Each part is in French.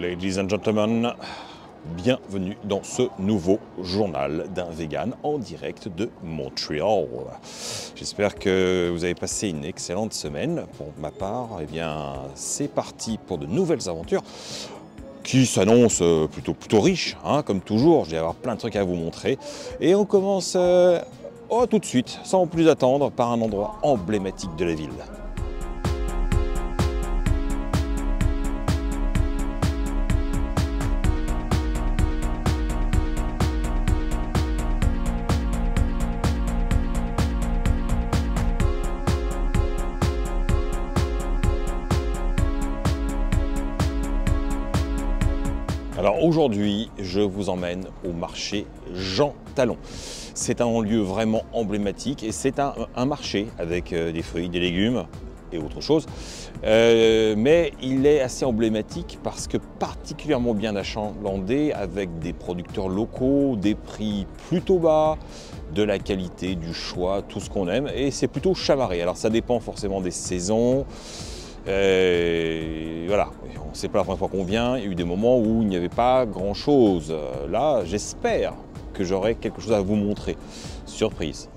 Ladies and gentlemen, bienvenue dans ce nouveau journal d'un vegan en direct de Montréal. J'espère que vous avez passé une excellente semaine. Pour ma part, eh bien, c'est parti pour de nouvelles aventures qui s'annoncent plutôt, plutôt riches, hein, comme toujours. Je vais avoir plein de trucs à vous montrer. Et on commence euh, oh, tout de suite, sans plus attendre, par un endroit emblématique de la ville. Aujourd'hui, je vous emmène au marché Jean Talon. C'est un lieu vraiment emblématique et c'est un, marché avec euh, des fruits, des légumes et autre chose. Euh, mais il est assez emblématique parce que particulièrement bien achalandé avec des producteurs locaux, des prix plutôt bas, de la qualité, du choix, tout ce qu'on aime et c'est plutôt chamarré. Alors ça dépend forcément des saisons. Et voilà, c'est pas la première fois qu'on vient, il y a eu des moments où il n'y avait pas grand chose. Là, j'espère que j'aurai quelque chose à vous montrer. Surprise.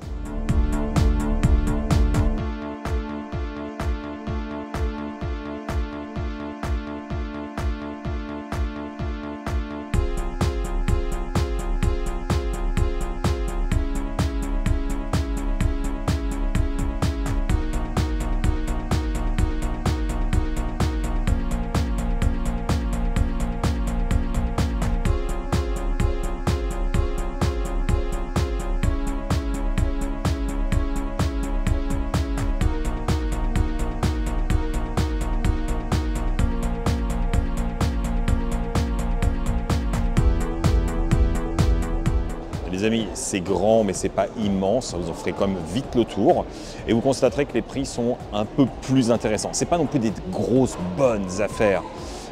C'est grand, mais c'est pas immense. Vous en ferez quand même vite le tour. Et vous constaterez que les prix sont un peu plus intéressants. C'est pas non plus des grosses bonnes affaires,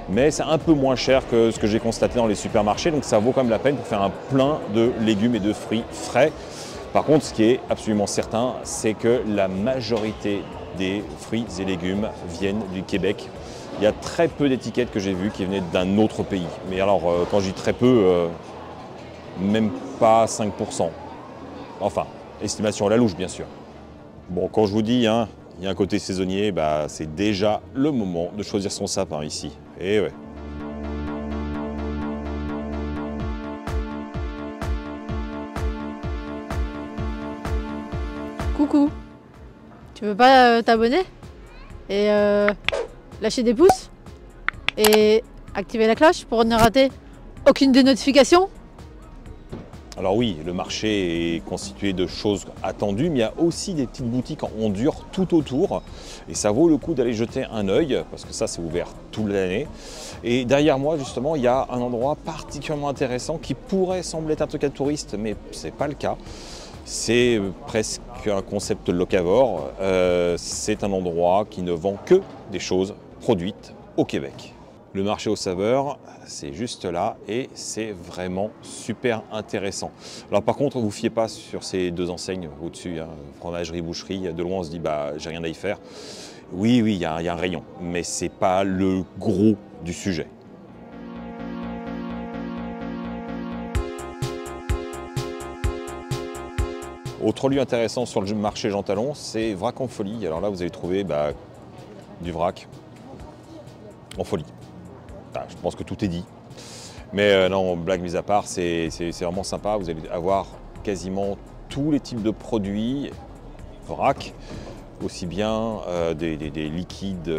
mais c'est un peu moins cher que ce que j'ai constaté dans les supermarchés. Donc ça vaut quand même la peine pour faire un plein de légumes et de fruits frais. Par contre, ce qui est absolument certain, c'est que la majorité des fruits et légumes viennent du Québec. Il y a très peu d'étiquettes que j'ai vues qui venaient d'un autre pays. Mais alors, quand je dis très peu, même pas 5%. Enfin, estimation à la louche, bien sûr. Bon, quand je vous dis, hein, il y a un côté saisonnier, bah, c'est déjà le moment de choisir son sapin ici. Et ouais. Coucou, tu veux pas euh, t'abonner et euh, lâcher des pouces et activer la cloche pour ne rater aucune des notifications? Alors oui, le marché est constitué de choses attendues, mais il y a aussi des petites boutiques en dur tout autour. Et ça vaut le coup d'aller jeter un œil, parce que ça c'est ouvert toute l'année. Et derrière moi justement, il y a un endroit particulièrement intéressant qui pourrait sembler être un truc à touriste, mais ce n'est pas le cas. C'est presque un concept locavore. Euh, c'est un endroit qui ne vend que des choses produites au Québec. Le marché aux saveurs, c'est juste là et c'est vraiment super intéressant. Alors par contre, vous fiez pas sur ces deux enseignes au-dessus, hein, fromagerie, boucherie. De loin, on se dit, bah, j'ai rien à y faire. Oui, oui, il y, a un rayon, mais c'est pas le gros du sujet. Autre lieu intéressant sur le marché Jean Talon, c'est Vrac en folie. Alors là, vous allez trouver bah, du vrac en folie. Je pense que tout est dit. Mais euh, non, blague mise à part, c'est vraiment sympa. Vous allez avoir quasiment tous les types de produits vrac, aussi bien euh, des, des, des, liquides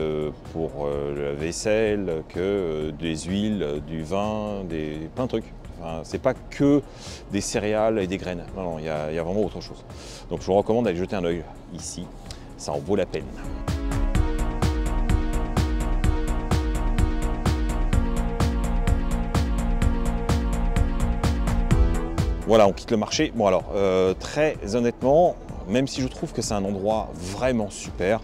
pour euh, la vaisselle que des huiles, du vin, des, plein de trucs. Enfin, c'est pas que des céréales et des graines. Non, non, il y, y, a vraiment autre chose. Donc je vous recommande d'aller jeter un œil ici. Ça en vaut la peine. Voilà, on quitte le marché. Bon alors, euh, très honnêtement, même si je trouve que c'est un endroit vraiment super,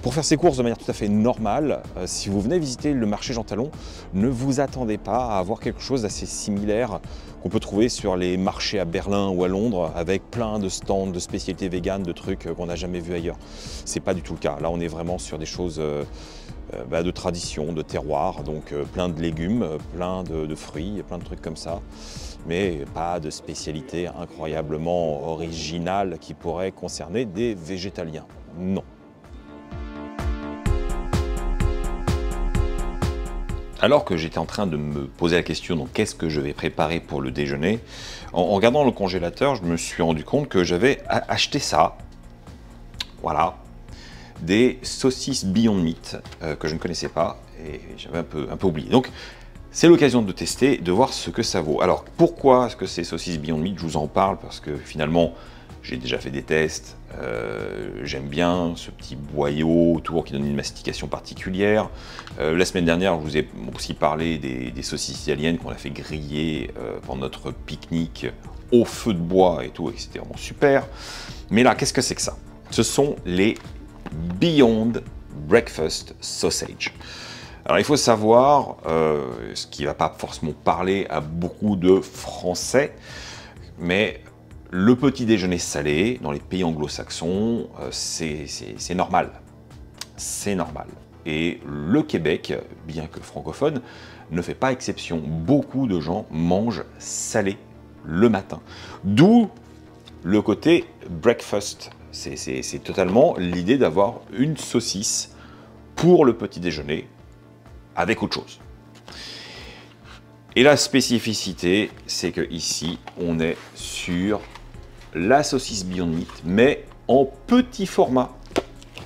pour faire ses courses de manière tout à fait normale, euh, si vous venez visiter le marché Jean Talon, ne vous attendez pas à avoir quelque chose d'assez similaire qu'on peut trouver sur les marchés à Berlin ou à Londres avec plein de stands de spécialités véganes, de trucs qu'on n'a jamais vu ailleurs. C'est pas du tout le cas. Là, on est vraiment sur des choses bah, de tradition, de terroir, donc plein de légumes, plein de, fruits, plein de trucs comme ça mais pas de spécialité incroyablement originale qui pourrait concerner des végétaliens. Non. Alors que j'étais en train de me poser la question, qu'est-ce que je vais préparer pour le déjeuner, en, regardant le congélateur, je me suis rendu compte que j'avais acheté ça. Voilà, des saucisses Beyond Meat euh, que je ne connaissais pas et j'avais un peu, oublié. Donc c'est l'occasion de tester, de voir ce que ça vaut. Alors pourquoi est-ce que ces saucisses Beyond Meat Je vous en parle parce que finalement j'ai déjà fait des tests, euh, j'aime bien ce petit boyau autour qui donne une mastication particulière. Euh, la semaine dernière, je vous ai aussi parlé des, saucisses italiennes qu'on a fait griller euh, pendant notre pique-nique au feu de bois et tout, et c'était vraiment super. Mais là, qu'est-ce que c'est que ça? Ce sont les Beyond Breakfast Sausage. Alors il faut savoir, ce qui ne va pas forcément parler à beaucoup de Français, mais le petit déjeuner salé, dans les pays anglo-saxons, euh, c'est normal. C'est normal. Et le Québec, bien que francophone, ne fait pas exception. Beaucoup de gens mangent salé le matin. D'où le côté breakfast. C'est totalement l'idée d'avoir une saucisse pour le petit déjeuner avec autre chose. Et la spécificité, c'est que ici, on est sur la saucisse Beyond mais en petit format.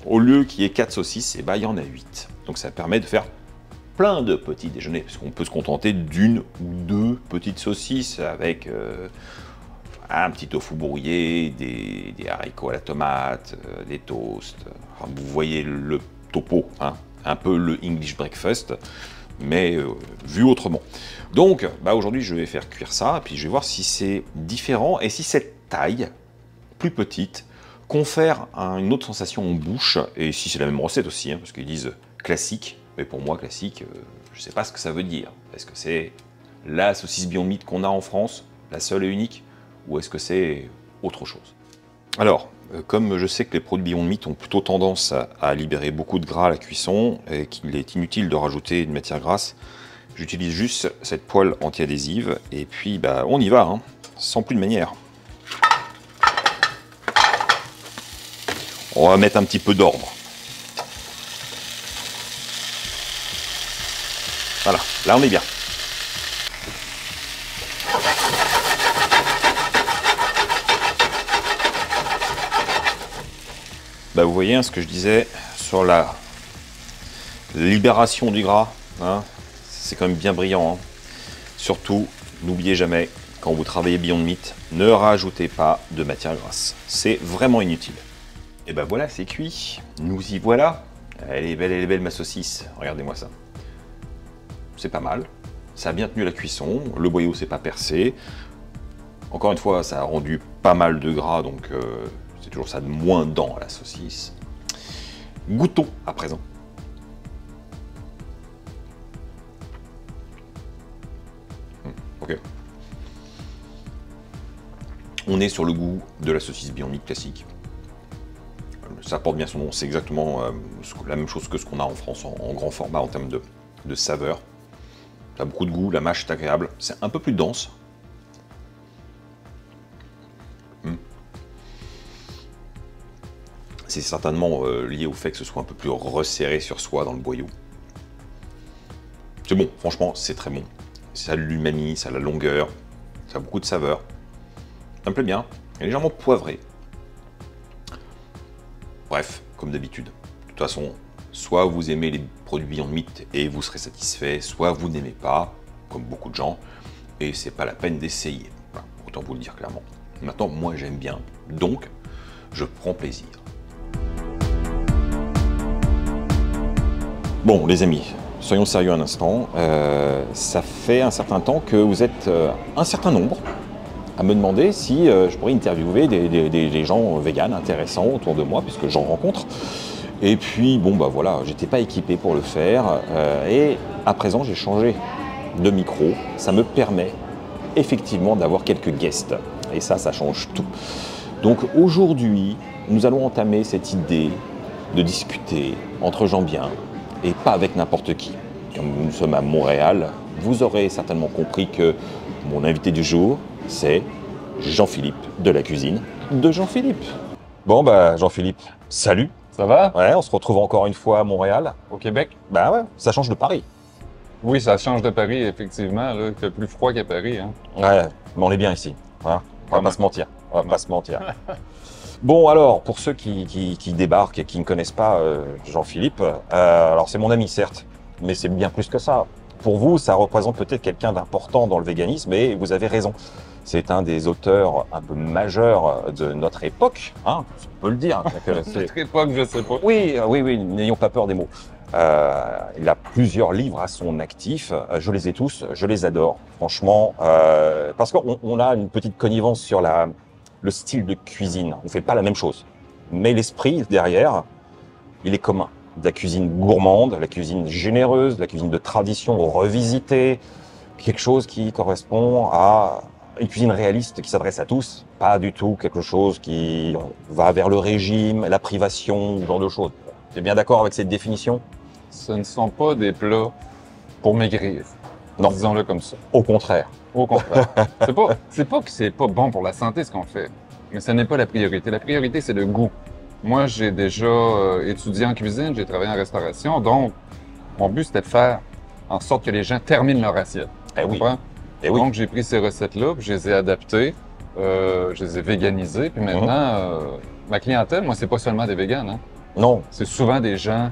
Au lieu qu'il y ait 4 saucisses, et eh ben, il y en a 8. Donc ça permet de faire plein de petits déjeuners, parce qu'on peut se contenter d'une ou deux petites saucisses avec euh, un petit tofu brouillé, des, haricots à la tomate, euh, des toasts. vous voyez le topo, hein, un peu le English breakfast, mais euh, vu autrement. Donc bah, aujourd'hui je vais faire cuire ça, puis je vais voir si c'est différent et si cette taille plus petite confère une autre sensation en bouche, et si c'est la même recette aussi, hein, parce qu'ils disent classique, mais pour moi classique, euh, je ne sais pas ce que ça veut dire. Est-ce que c'est la saucisse Beyond Meat qu'on a en France, la seule et unique, ou est-ce que c'est autre chose? Alors, euh, comme je sais que les produits Beyond Meat ont plutôt tendance à, libérer beaucoup de gras à la cuisson, et qu'il est inutile de rajouter une matière grasse, j'utilise juste cette poêle anti-adhésive, et puis bah, on y va, hein, sans plus de manière. On va mettre un petit peu d'ordre. Voilà, là on est bien. Bah, vous voyez hein, ce que je disais sur la libération du gras, hein, c'est quand même bien brillant. Hein. Surtout, n'oubliez jamais, quand vous travaillez Beyond Meat, ne rajoutez pas de matière grasse. C'est vraiment inutile. Et ben voilà, c'est cuit. Nous y voilà. Elle est belle, elle est belle ma saucisse. Regardez-moi ça. C'est pas mal. Ça a bien tenu la cuisson. Le boyau s'est pas percé. Encore une fois, ça a rendu pas mal de gras, donc euh, toujours ça de moins dans la saucisse. Goûtons à présent. Hmm, ok. On est sur le goût de la saucisse Beyond classique ça porte bien son nom, c'est exactement euh, la même chose que ce qu'on a en France en, grand format en termes de, saveur. Ça a beaucoup de goût, la mâche est agréable, c'est un peu plus dense. C'est certainement euh, lié au fait que ce soit un peu plus resserré sur soi dans le boyau. C'est bon, franchement, c'est très bon. Ça a l'umami, ça a la longueur, ça a beaucoup de saveur. Ça me plaît bien, légèrement poivré. Bref, comme d'habitude. De toute façon, soit vous aimez les produits en mythe et vous serez satisfait, soit vous n'aimez pas, comme beaucoup de gens, et c'est pas la peine d'essayer. autant vous le dire clairement. Maintenant, moi j'aime bien, donc je prends plaisir. Bon, les amis, soyons sérieux un instant. Euh, ça fait un certain temps que vous êtes euh, un certain nombre à me demander si euh, je pourrais interviewer des, gens véganes intéressants autour de moi, puisque j'en rencontre. Et puis, bon, bah voilà, j'étais pas équipé pour le faire. Et à présent, j'ai changé de micro. Ça me permet effectivement d'avoir quelques guests. Et ça, ça change tout. Donc aujourd'hui, nous allons entamer cette idée de discuter entre gens bien et pas avec n'importe qui. Comme nous sommes à Montréal, vous aurez certainement compris que mon invité du jour, c'est Jean-Philippe de la cuisine de Jean-Philippe. Bon, bah Jean-Philippe, salut. Ça va? Ouais, on se retrouve encore une fois à Montréal. Au Québec? Bah ouais, ça change de Paris. Oui, ça change de Paris, effectivement. Là. Il fait plus froid qu'à Paris. Hein. Ouais, mais on est bien ici. Hein on va pas se mentir. On va pas se mentir. Bon, alors, pour ceux qui, qui- qui débarquent et qui ne connaissent pas euh, Jean-Philippe, euh, alors c'est mon ami, certes, mais c'est bien plus que ça. Pour vous, ça représente peut-être quelqu'un d'important dans le véganisme, et vous avez raison. C'est un des auteurs un peu majeurs de notre époque, hein, on peut le dire. Notre époque, je sais pas. oui, euh, oui, oui, n'ayons pas peur des mots. Euh, il a plusieurs livres à son actif. Euh, Je les ai tous, je les adore, franchement, euh, parce qu'on on a une petite connivence sur la, le style de cuisine. On fait pas la même chose, mais l'esprit derrière, il est commun. De la cuisine gourmande, la cuisine généreuse, la cuisine de tradition revisitée, quelque chose qui correspond à une cuisine réaliste qui s'adresse à tous, pas du tout quelque chose qui va vers le régime, la privation, ce genre de choses. Tu es bien d'accord avec cette définition? Ce ne sont pas des plats pour maigrir. Non. Disons-le comme ça. Au contraire. Au contraire. c'est pas, c'est pas que c'est pas bon pour la santé ce qu'on fait, mais ce n'est pas la priorité. La priorité, c'est le goût. Moi, j'ai déjà euh, étudié en cuisine, j'ai travaillé en restauration, donc mon but, c'était de faire en sorte que les gens terminent leur assiette. Eh oui. Eh oui. Donc, j'ai pris ces recettes-là, puis je les ai adaptées, euh, je les ai véganisées, puis maintenant, Mhm. euh, ma clientèle, moi, c'est pas seulement des véganes, hein. Non. c'est souvent des gens,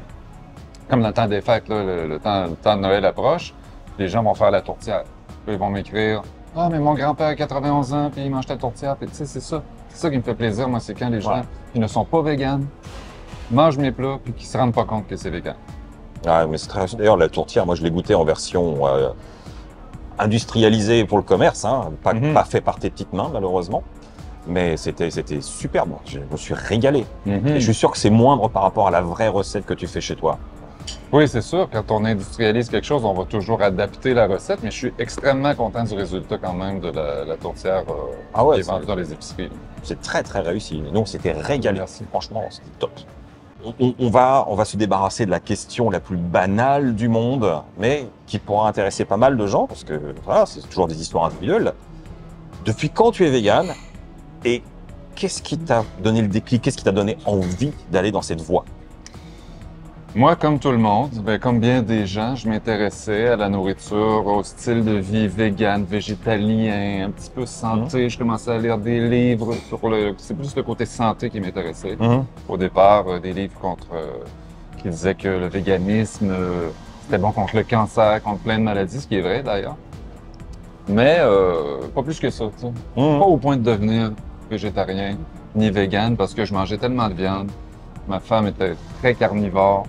comme dans le temps des fêtes, là, le, le temps, le temps de Noël approche, les gens vont faire la tourtière. Puis ils vont m'écrire Ah, mais mon grand-père a 91 ans, puis il mange la tourtière. Puis tu sais, c'est ça. C'est ça qui me fait plaisir, moi, c'est quand les gens Ouais. qui ne sont pas véganes mangent mes plats, puis qui se rendent pas compte que c'est végan. Ah, mais c'est très... D'ailleurs, la tourtière, moi, je l'ai goûtée en version euh, industrialisée pour le commerce, hein, pas, Mhm. pas fait par tes petites mains, malheureusement. Mais c'était c'était superbe. Je me suis régalé. Et je suis sûr que c'est moindre par rapport à la vraie recette que tu fais chez toi. Oui, c'est sûr. Quand on industrialise quelque chose, on va toujours adapter la recette, mais je suis extrêmement content du résultat quand même de la, la tourtière euh, Ah ouais, qui est vendue dans les épiceries. C'est très très réussi. Nous, on s'était régalé. Merci. Franchement, c'était top. On va, on va se débarrasser de la question la plus banale du monde, mais qui pourra intéresser pas mal de gens, parce que voilà, c'est toujours des histoires individuelles. Depuis quand tu es vegan? Et qu'est-ce qui t'a donné le déclic? Qu'est-ce qui t'a donné envie d'aller dans cette voie? Moi, comme tout le monde, ben, comme bien des gens, je m'intéressais à la nourriture, au style de vie vegan, végétalien, un petit peu santé. Je commençais à lire des livres sur le... C'est plus le côté santé qui m'intéressait. Au départ, euh, des livres contre... euh, qui disaient que le véganisme, euh, c'était bon contre le cancer, contre plein de maladies, ce qui est vrai d'ailleurs. Mais pas plus que ça, tu sais. Pas au point de devenir végétarien ni vegan parce que je mangeais tellement de viande. Ma femme était très carnivore.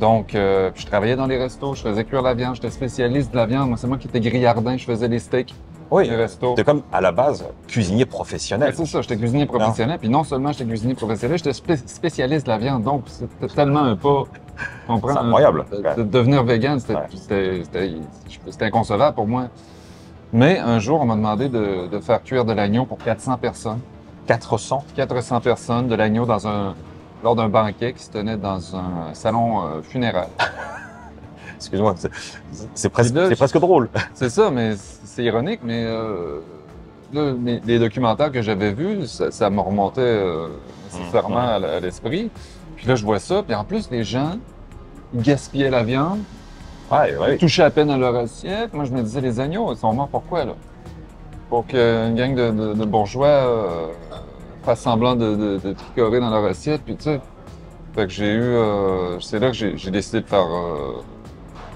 Donc, euh, je travaillais dans les restos, je faisais cuire la viande, j'étais spécialiste de la viande. Moi, c'est moi qui étais grillardin, je faisais les steaks Oui, des restos. t'es comme à la base cuisinier professionnel. c'est ça, j'étais cuisinier professionnel. Puis non seulement j'étais cuisinier professionnel, j'étais spé- spécialiste de la viande. Donc, c'était tellement un pas. C'est incroyable. De, de devenir vegan, c'était Ouais. inconcevable pour moi. Mais un jour, on m'a demandé de, de faire cuire de l'agneau pour 400 personnes. 400 400 personnes, de l'agneau dans un lors d'un banquet qui se tenait dans un salon euh, funéraire. Excuse-moi, c'est- presque, là, drôle. C'est ça, mais c'est ironique, mais euh, là, les documentaires que j'avais vus, ça, ça me remontait euh, nécessairement à l'esprit. Puis là, je vois ça, puis en plus, les gens, gaspillaient la viande, Ouais, ouais. touchaient à peine à leur assiette. Moi, je me disais, les agneaux, ils sont morts pourquoi, là? Pour qu'une gang de, de- de bourgeois euh, fasse semblant de, de, de picorer dans leur assiette, puis tu sais. Fait que j'ai eu... euh, c'est là que j'ai décidé de faire... euh,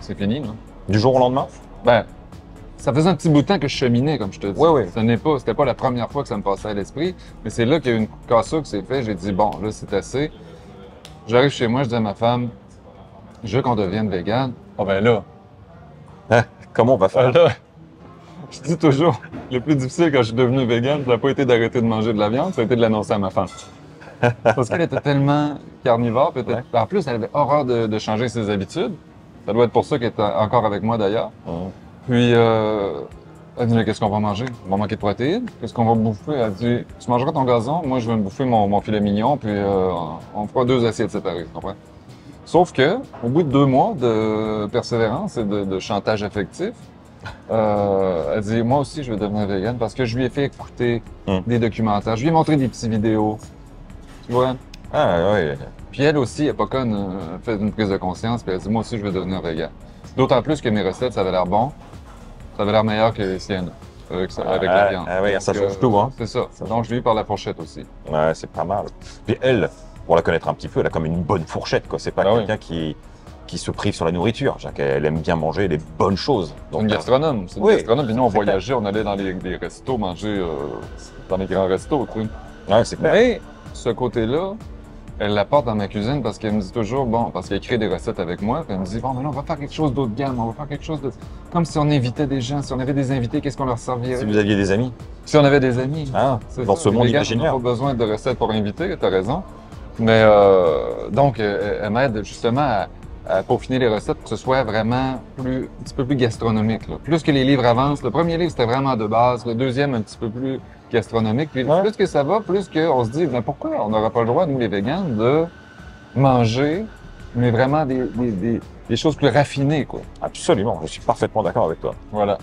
c'est fini, là. Du jour au lendemain? Ben, ça faisait un petit bout de temps que je cheminais, comme je te dis. Oui, oui. Ce n'est pas, c'était pas la première fois que ça me passait à l'esprit, mais c'est là qu'il y a eu une cassure qui s'est faite. J'ai dit, bon, là, c'est assez. J'arrive chez moi, je dis à ma femme, je veux qu'on devienne vegan. Ah ben là, Comment on va ah faire là, je dis toujours, le plus difficile quand je suis devenu vegan, ça n'a pas été d'arrêter de manger de la viande, ça a été de l'annoncer à ma femme. Parce qu'elle était tellement carnivore, peut-être. En plus, elle avait horreur de, de changer ses habitudes. Ça doit être pour ça qu'elle est encore avec moi d'ailleurs. Puis, euh, Elle dit, mais qu'est-ce qu'on va manger? On va manquer de protéines? Qu'est-ce qu'on va bouffer? Elle dit, tu mangeras ton gazon, moi je vais me bouffer mon, mon filet mignon, puis euh, on fera deux assiettes séparées, tu comprends? Sauf que, au bout de deux mois de persévérance et de, de chantage affectif, euh, elle dit, moi aussi je vais devenir végane parce que je lui ai fait écouter Hum. des documentaires, je lui ai montré des petites vidéos, tu vois? Ah, ouais. Puis elle aussi, elle pas conne, euh, fait une prise de conscience, puis elle dit, moi aussi je vais devenir vegan. D'autant plus que mes recettes, ça avait l'air bon, ça avait l'air meilleur que les siennes, avec, ça- avec la Ah, viande. ah ouais, ça change tout, hein. C'est ça. Donc je l'ai eu par la fourchette aussi. Ouais, c'est pas mal. Puis elle, pour la connaître un petit peu, elle a comme une bonne fourchette, quoi. C'est pas Ah oui. quelqu'un qui, qui se prive sur la nourriture. Qu'elle aime bien manger des bonnes choses. C'est une euh, gastronome. C'est une oui, gastronome. Puis nous, on clair. voyageait, on allait dans les, les restos manger euh, dans les grands restos, ouais, c'est clair. Mais ce côté-là, elle l'apporte dans ma cuisine parce qu'elle me dit toujours, bon, parce qu'elle crée des recettes avec moi, puis elle me dit, bon, maintenant, on va faire quelque chose d'autre gamme, on va faire quelque chose de... Comme si on invitait des gens, si on avait des invités, qu'est-ce qu'on leur servirait? Si vous aviez des amis, Si on avait des amis. C'est dans ça, ce les monde imaginaire. On n'a pas besoin de recettes pour inviter, t'as raison. Mais euh, donc, euh, elle m'aide justement à, à peaufiner les recettes pour que ce soit vraiment plus, un petit peu plus gastronomique. là. Plus que les livres avancent. Le premier livre, c'était vraiment de base. Le deuxième, un petit peu plus gastronomique. Puis Ouais. plus que ça va, plus qu'on se dit, mais pourquoi on n'aurait pas le droit, nous les véganes, de manger, mais vraiment des, des, des, des choses plus raffinées, quoi? Absolument, je suis parfaitement d'accord avec toi. Voilà.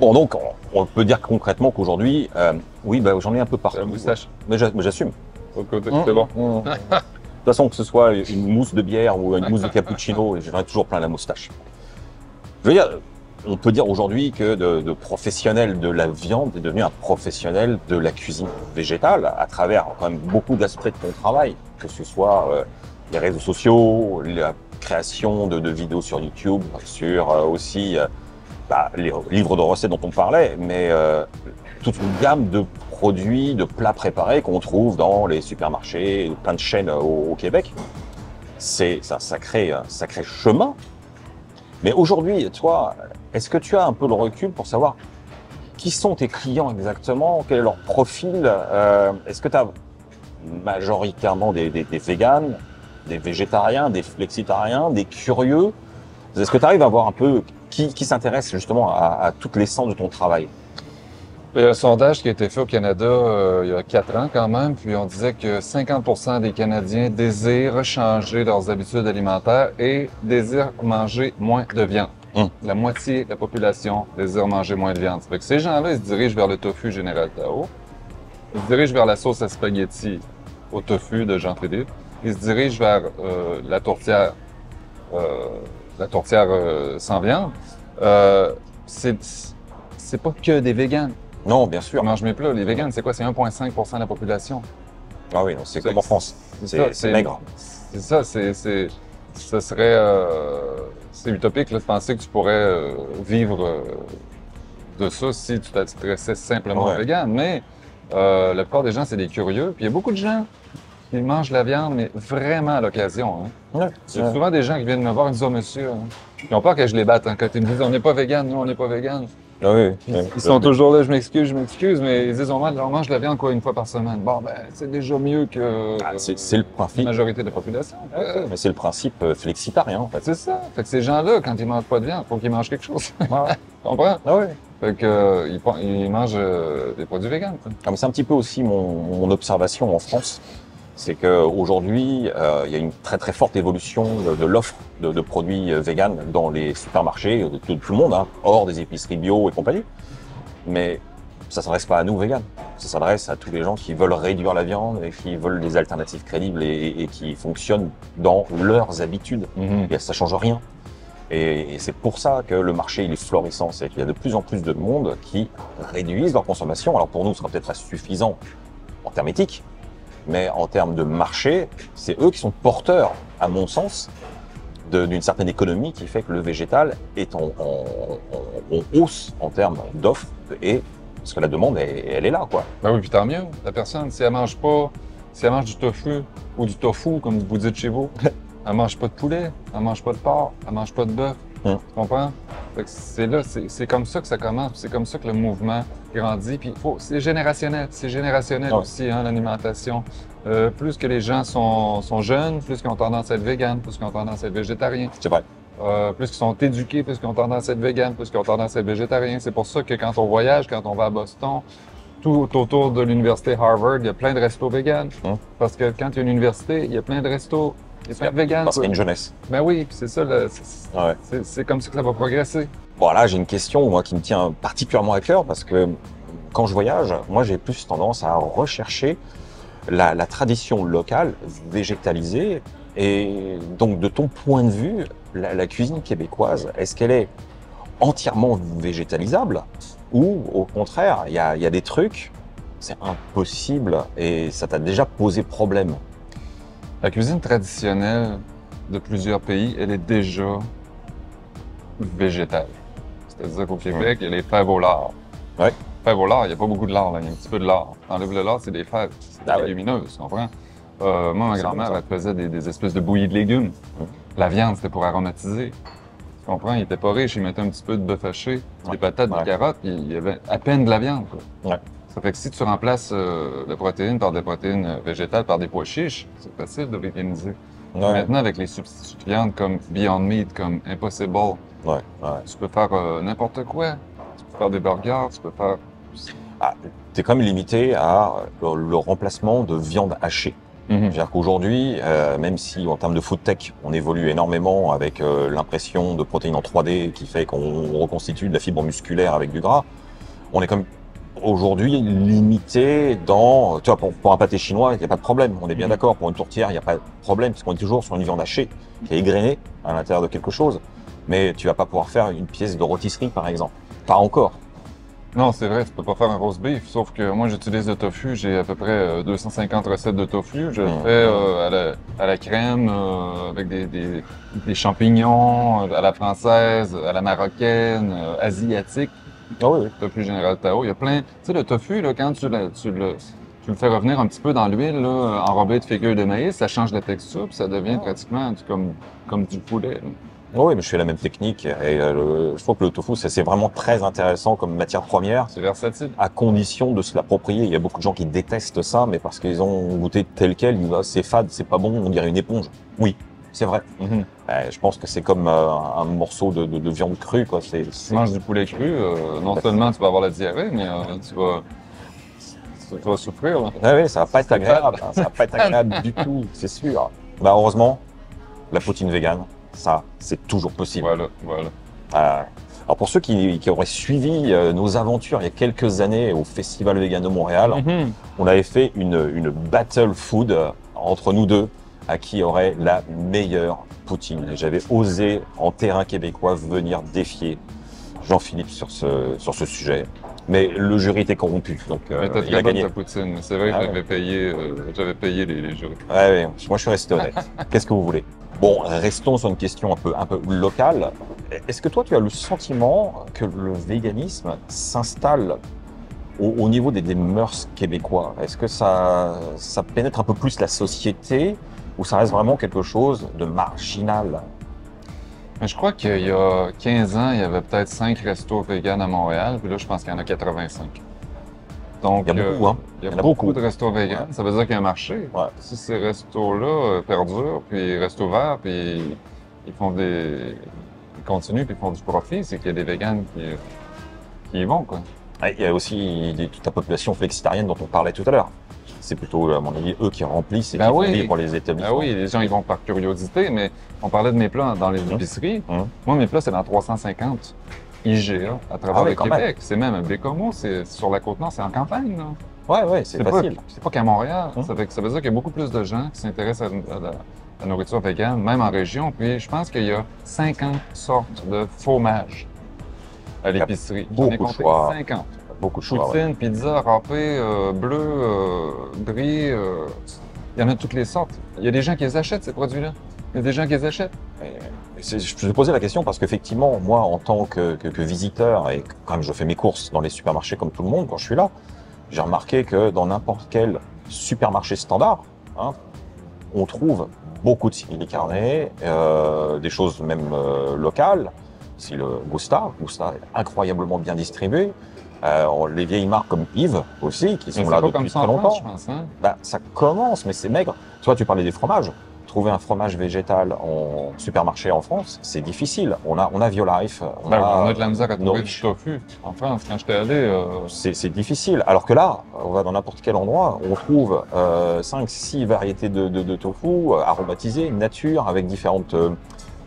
Bon, donc, on, on peut dire concrètement qu'aujourd'hui, euh, oui, bah, j'en ai un peu partout. La moustache. Mais j'a- mais j'assume. Mmh. c'est bon. Mmh. Toute façon, que ce soit une mousse de bière ou une mousse de cappuccino, j'en ai toujours plein la moustache. Je veux dire, on peut dire aujourd'hui que de, de professionnel de la viande est devenu un professionnel de la cuisine végétale à travers quand même beaucoup d'aspects de ton travail, que ce soit euh, les réseaux sociaux, la création de, de vidéos sur YouTube, sur euh, aussi euh, bah, les livres de recettes dont on parlait, mais toute une gamme de produits, de plats préparés qu'on trouve dans les supermarchés, plein de chaînes au, Québec. C'est un sacré, un sacré chemin. Mais aujourd'hui, toi, est-ce que tu as un peu le recul pour savoir qui sont tes clients exactement, quel est leur profil? Euh, Est-ce que tu as majoritairement des, des, des véganes, des végétariens, des flexitariens, des curieux? Est-ce que tu arrives à voir un peu qui, qui s'intéresse justement à, à toutes les sens de ton travail? Il y a un sondage qui a été fait au Canada euh, il y a quatre ans quand même, puis on disait que 50% des Canadiens désirent changer leurs habitudes alimentaires et désirent manger moins de viande. Hum. La moitié de la population désire manger moins de viande. Ça fait que ces gens-là, ils se dirigent vers le tofu Général Tao. Ils se dirigent vers la sauce à spaghetti au tofu de Jean-Philippe. Ils se dirigent vers euh, la tourtière, euh, la tourtière euh, sans viande. Euh, c'est c'est pas que des véganes. Non, bien sûr. mange mes plats. Les véganes, c'est quoi? C'est 1,5% de la population. Ah oui, c'est comme en France. C'est maigre. C'est ça, c'est, ce serait, euh, c'est utopique là, de penser que tu pourrais euh, vivre euh, de ça si tu t'adressais simplement Ouais. au vegan. Mais la plupart des gens, c'est des curieux. Puis il y a beaucoup de gens qui mangent la viande, mais vraiment à l'occasion. Hein. Ouais. Il y a souvent des gens qui viennent me voir et me disent, oh monsieur, hein. ils ont peur que je les batte. Hein. Quand ils me disent, on n'est pas vegan, nous, on n'est pas vegan. Ah oui, Ils, oui. ils sont toujours là, je m'excuse, je m'excuse, mais ils disent on mange, de la viande quoi une fois par semaine. Bon, ben, c'est déjà mieux que Ah, c'est c'est le la principe. majorité de la population. Euh, Mais c'est le principe euh, flexitarien en fait. c'est ça. Fait que ces gens-là, quand ils mangent pas de viande, faut qu'ils mangent quelque chose. Tu comprends? Ah ouais. Fait que, euh, ils, ils mangent euh, des produits véganes. Ah, mais c'est un petit peu aussi mon, mon observation en France. C'est qu'aujourd'hui, euh, il y a une très très forte évolution de, de l'offre de, de produits euh, véganes dans les supermarchés de, de tout le monde, hein, hors des épiceries bio et compagnie. Mais ça s'adresse pas à nous véganes. Ça s'adresse à tous les gens qui veulent réduire la viande et qui veulent des alternatives crédibles et, et qui fonctionnent dans leurs habitudes. Et ça change rien. Et, et c'est pour ça que le marché il est florissant, c'est qu'il y a de plus en plus de monde qui réduisent leur consommation. Alors pour nous, ce sera peut-être insuffisant en termes éthiques, mais en termes de marché, c'est eux qui sont porteurs, à mon sens, d'une certaine économie qui fait que le végétal est en, en- en- en hausse en termes d'offres et parce que la demande, elle, elle est là, quoi. Ben oui, puis tant mieux. La personne, si elle mange pas, si elle mange du tofu ou du tofu, comme vous dites chez vous, elle mange pas de poulet, elle mange pas de porc, elle mange pas de bœuf. Tu comprends? C'est là, c'est comme ça que ça commence, c'est comme ça que le mouvement grandit. Puis faut, c'est générationnel, c'est générationnel Ouais. aussi, hein, l'alimentation. Euh, plus que les gens sont, sont jeunes, plus qu'ils ont tendance à être véganes, plus qu'ils ont tendance à être végétariens. C'est vrai. Euh, plus qu'ils sont éduqués, plus qu'ils ont tendance à être vegan, plus qu'ils ont tendance à être végétariens. C'est pour ça que quand on voyage, quand on va à Boston, tout autour de l'université Harvard, il y a plein de restos vegan. Hum. Parce que quand il y a une université, il y a plein de restos. Vegan. Parce qu'il y a une jeunesse. Ben oui, c'est ça, le- c'est- Ouais. comme ça que ça va progresser. Bon, là, j'ai une question, moi, qui me tient particulièrement à cœur parce que quand je voyage, moi, j'ai plus tendance à rechercher la, la tradition locale, végétalisée. Et donc, de ton point de vue, la, la cuisine québécoise, est-ce qu'elle est entièrement végétalisable ou, au contraire, il y a, il y a des trucs, c'est impossible et ça t'a déjà posé problème? La cuisine traditionnelle de plusieurs pays, elle est déjà végétale. C'est-à-dire qu'au Québec, il y a les fèves au lard. Ouais. Fèves au lard, il n'y a pas beaucoup de lard, là. il y a un petit peu de lard. T'enlèves le lard, c'est des fèves, c'est des Ah ouais. tu comprends? Euh, moi, ma grand-mère, elle faisait des, des espèces de bouillies de légumes. La viande, c'était pour aromatiser. Tu comprends? Il était pas riche, il mettait un petit peu de bœuf haché, Ouais. des patates, des carottes, puis il y avait à peine de la viande, quoi. Ça fait que si tu remplaces euh, la protéine par des protéines euh, végétales, par des pois chiches, c'est facile de véganiser. Ouais, Maintenant, avec les substituts de viande comme Beyond Meat, comme Impossible, ouais, ouais. tu peux faire euh, n'importe quoi. Tu peux faire des burgers, tu peux faire... Ah, T'es quand même limité à le, le remplacement de viande hachée. C'est-à-dire qu'aujourd'hui, euh, même si en termes de food tech, on évolue énormément avec euh, l'impression de protéines en 3D qui fait qu'on reconstitue de la fibre musculaire avec du gras, on est comme aujourd'hui limité dans, tu vois, pour, pour un pâté chinois, il n'y a pas de problème, on est bien Mhm. d'accord. Pour une tourtière, il n'y a pas de problème, parce qu'on est toujours sur une viande hachée qui est égrenée à l'intérieur de quelque chose. Mais tu vas pas pouvoir faire une pièce de rôtisserie, par exemple. Pas encore. Non, c'est vrai, tu peux pas faire un roast beef, sauf que moi, j'utilise le tofu. J'ai à peu près euh, 250 recettes de tofu. Je le fais euh, à, la, à la crème, euh, avec des, des, des champignons, euh, à la française, à la marocaine, euh, asiatique. Ah oui, oui. tofu général Tao. Il y a plein. Tu sais, le tofu, là, quand tu, le- tu le, tu le fais revenir un petit peu dans l'huile, là, enrobé de figures de maïs, ça change la texture, puis ça devient Ah. pratiquement du- comme, comme du poulet. là. Oui, mais je fais la même technique. Et euh, je trouve que le tofu, c'est vraiment très intéressant comme matière première, C'est versatile. à condition de se l'approprier. Il y a beaucoup de gens qui détestent ça, mais parce qu'ils ont goûté tel quel, ils disent Ah, c'est fade, c'est pas bon, on dirait une éponge. Oui, c'est vrai. Euh, je pense que c'est comme euh, un morceau de, de- de viande crue, quoi. C'est manges du poulet cru, euh, non seulement tu vas avoir la diarrhée, mais euh, tu, vas, tu vas souffrir. Là. Ouais, ouais, ça va pas être agréable. hein, ça va pas être agréable du tout, c'est sûr. Bah heureusement, la poutine végane, ça, c'est toujours possible. Voilà, voilà. Euh, alors pour ceux qui, qui auraient suivi euh, nos aventures il y a quelques années au Festival Vegan de Montréal, Mhm. on avait fait une, une battle food entre nous deux à qui aurait la meilleure poutine. J'avais osé en terrain québécois venir défier Jean-Philippe sur ce, sur ce sujet. Mais le jury était corrompu, donc euh, Mais il a gagné. ta poutine. C'est vrai que Ah j'avais payé, euh, j'avais payé les, les jurys. Ouais, ouais, moi je suis resté honnête. Qu'est-ce que vous voulez? Bon, restons sur une question un peu, un peu locale. Est-ce que toi, tu as le sentiment que le véganisme s'installe au, au niveau des, des mœurs québécois? Est-ce que ça, ça pénètre un peu plus la société ou ça reste vraiment quelque chose de marginal? Mais je crois qu'il y a 15 ans, il y avait peut-être 5 restos vegan à Montréal, puis là, je pense qu'il y en a 85. Donc, Il y a euh, beaucoup, hein il y a Il y en a beaucoup, beaucoup. de restos vegan. Ça veut dire qu'il y a un marché. Ouais. Si ces restos-là euh, perdurent, puis ils restent ouverts, puis ils font des... Ils continuent, puis ils font du profit, c'est qu'il y a des végans qui, qui y vont, quoi. Ouais, Il y a aussi toute la population flexitarienne dont on parlait tout à l'heure. C'est plutôt, à mon avis, eux qui remplissent et Ben qui oui. vivre les Ah établissements. oui, les gens, ils vont par curiosité, mais on parlait de mes plats dans les Mhm. épiceries. Mhm. Moi, mes plats, c'est dans 350 IGA à travers Ah oui, le Québec. C'est même à Bécomo, c'est sur la Côte-Nord, c'est en campagne, là. Ouais, ouais, c'est facile. c'est pas qu'à Montréal. Hum. Ça, fait que ça veut dire qu'il y a beaucoup plus de gens qui s'intéressent à, à la, à la nourriture végane, même en région. Puis je pense qu'il y a 50 sortes de fromage à l'épicerie. Beaucoup de choix. 50. Beaucoup de choix. ouais. Poutine, pizza, râpé, euh, bleu, euh, brie. euh, il y en a de toutes les sortes. Il y a des gens qui les achètent, ces produits-là. Il y a des gens qui les achètent. Je te posais la question parce qu'effectivement, moi, en tant que, que- que visiteur, et quand même je fais mes courses dans les supermarchés comme tout le monde quand je suis là, j'ai remarqué que dans n'importe quel supermarché standard, hein, on trouve beaucoup de simili carnés, euh, des choses même euh, locales, c'est le Gusta. Gusta est incroyablement bien distribué. Euh, les vieilles marques comme Yves aussi, qui sont là depuis très longtemps. France, je pense. Hein? Bah, ça commence, mais c'est maigre. Tu vois, tu parlais des fromages. trouver un fromage végétal en supermarché en France, c'est difficile. On a, on a Violife, on, Ben, a, on a de la misère à trouver du tofu. En France, quand j'étais allé, euh, c'est difficile. Alors que là, on va dans n'importe quel endroit, on trouve euh, 5, 6 variétés de, de, de tofu euh, aromatisés, nature, avec différentes euh,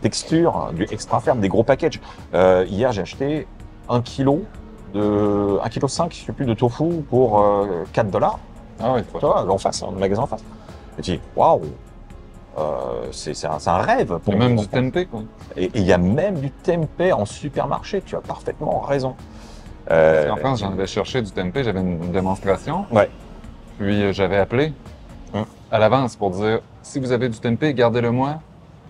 textures, du extra ferme, des gros packages. Euh, hier, j'ai acheté un kilo de 1 kg 5, je sais plus, de tofu pour euh, 4 dollars. ah oui, Tu vois, en face, hein, le magasin en face. Et tu dis, waouh, euh, c'est un, rêve. Il y a même du tempeh, quoi. Et et il y a même du tempeh en supermarché, tu as parfaitement raison. Euh, en France, j'en avais cherché du tempeh, j'avais une, démonstration. Ouais. Puis euh, j'avais appelé Hum. à l'avance pour dire si vous avez du tempeh, gardez-le moi,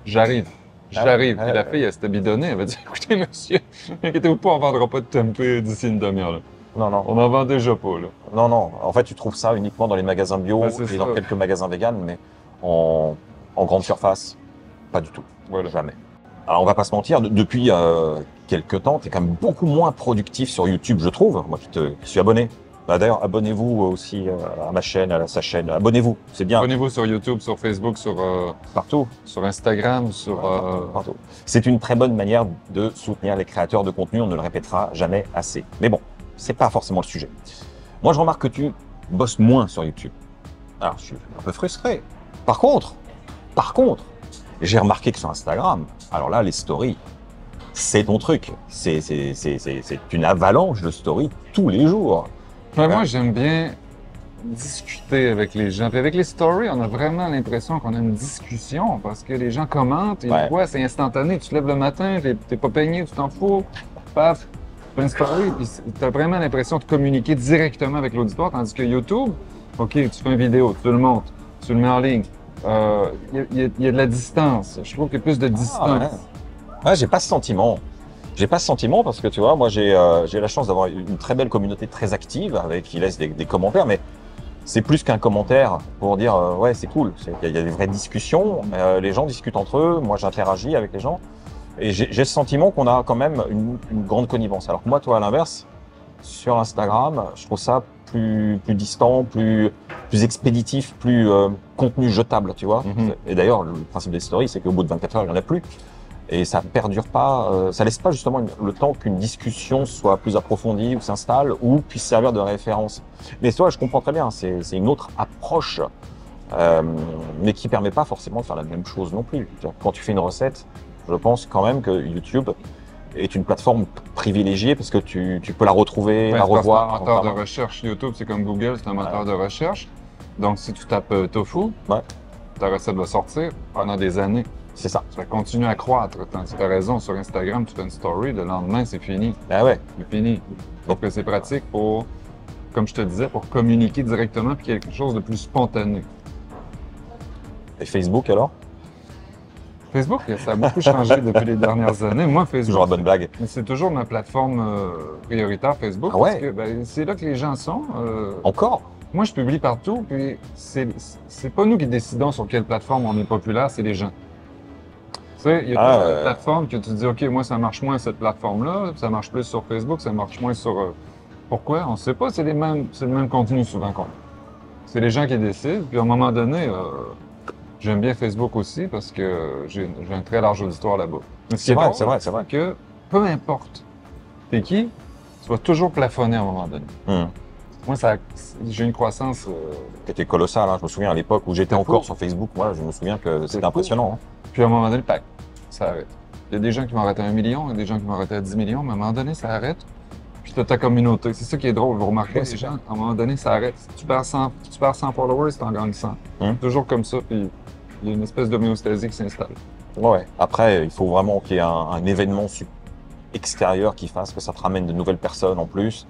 j'arrive. Ah, J'arrive. Puis la fille, elle s'était bidonnée. Elle avait dit écoutez, monsieur, inquiétez-vous pas, on vendra pas de tempeh d'ici une demi-heure. non, non, On en vend déjà pas, là. non, non. En fait, tu trouves ça uniquement dans les magasins bio et dans quelques magasins vegan, mais en, en grande surface, pas du tout. Voilà. Jamais. Alors, on va pas se mentir, de- depuis euh, quelques temps, tu es quand même beaucoup moins productif sur YouTube, je trouve. Moi qui, te, qui suis abonné. Bah, D'ailleurs, abonnez-vous aussi euh, à ma chaîne, à sa chaîne. Abonnez-vous, c'est bien. Abonnez-vous sur YouTube, sur Facebook, sur, euh, Partout. sur Instagram, sur. euh, Partout. C'est une très bonne manière de soutenir les créateurs de contenu, on ne le répétera jamais assez. Mais bon, c'est pas forcément le sujet. Moi, je remarque que tu bosses moins sur YouTube. Alors, je suis un peu frustré. Par contre, par contre, j'ai remarqué que sur Instagram, alors là, les stories, c'est ton truc. C'est une avalanche de stories tous les jours. Ouais, moi, j'aime bien discuter avec les gens. Puis avec les stories, on a vraiment l'impression qu'on a une discussion parce que les gens commentent, ils Ouais. voient, c'est instantané. Tu te lèves le matin, t'es- pas peigné, tu t'en fous, paf, tu fais une story, puis tu as vraiment l'impression de communiquer directement avec l'auditoire, tandis que YouTube, OK, tu fais une vidéo, tu le montes, tu le mets en ligne, euh, il y, a- y y de la distance. Je trouve qu'il y a plus de distance. ouais. Ouais, j'ai pas ce sentiment. J'ai pas ce sentiment parce que tu vois, moi j'ai euh, j'ai la chance d'avoir une très belle communauté très active avec qui laisse des, des commentaires, mais c'est plus qu'un commentaire pour dire euh, ouais c'est cool. Il y, a- il y a des vraies discussions, euh, les gens discutent entre eux, moi j'interagis avec les gens et j'ai ce sentiment qu'on a quand même une, une grande connivence. Alors que moi, toi à l'inverse, sur Instagram, je trouve ça plus plus distant, plus plus expéditif, plus euh, contenu jetable, tu vois. Mhm. Et d'ailleurs, le principe des stories, c'est qu'au bout de 24 heures, il n'y en a plus. Et ça perdure pas, euh, ça laisse pas justement une- le temps qu'une discussion soit plus approfondie ou s'installe ou puisse servir de référence. Mais toi, je comprends très bien, c'est une autre approche, euh, mais qui permet pas forcément de faire la même chose non plus. Quand tu fais une recette, je pense quand même que YouTube est une plateforme privilégiée parce que tu, tu peux la retrouver, Ouais, la revoir. c'est un moteur de recherche. YouTube, c'est comme Google, c'est un moteur de recherche. Donc, si tu tapes euh, tofu, Ouais. ta recette va sortir pendant des années. C'est ça. Ça continue à croître. Tandis que tu as raison, sur Instagram, tu fais une story, le lendemain, c'est fini. Ben ouais. C'est fini. Donc, euh, c'est pratique pour, comme je te disais, pour communiquer directement puis quelque chose de plus spontané. Et Facebook alors? Facebook, ça a beaucoup changé depuis les dernières années. Moi, Facebook, Toujours la bonne blague. C'est toujours ma plateforme euh, prioritaire, Facebook. Ah ouais? Parce que ben, c'est là que les gens sont. Euh, Encore? Moi, je publie partout, puis c'est pas nous qui décidons sur quelle plateforme on est populaire, c'est les gens. Tu sais, il y a Ah, toujours euh. une plateforme que tu dis, OK, moi, ça marche moins cette plateforme-là, ça marche plus sur Facebook, ça marche moins sur. euh, Pourquoi? On sait pas, c'est les mêmes, c'est le même contenu souvent qu'on. C'est les gens qui décident, puis à un moment donné, euh, j'aime bien Facebook aussi parce que j'ai un très large auditoire là-bas. C'est est vrai, c'est vrai, c'est vrai. que peu importe t'es qui, tu vas toujours plafonner à un moment donné. Hum. Moi, ça, j'ai une croissance. euh, qui était colossal. hein. Je me souviens à l'époque où j'étais encore sur Facebook, moi, je me souviens que c'était impressionnant. hein. Puis à un moment donné, pack, ça arrête. Il y a des gens qui vont arrêter à un million, il y a des gens qui vont arrêter à 10 millions, mais à un moment donné, ça arrête. Puis t'as ta communauté. C'est ça qui est drôle, vous remarquez, Ouais, les gens, à un moment donné, ça arrête. Si tu perds 100, si tu perds 100 followers, t'en gagnes 100. Hum. Toujours comme ça, puis il y a une espèce d'homéostasie qui s'installe. Ouais. Après, il faut vraiment qu'il y ait un, un événement extérieur qui fasse que ça te ramène de nouvelles personnes en plus.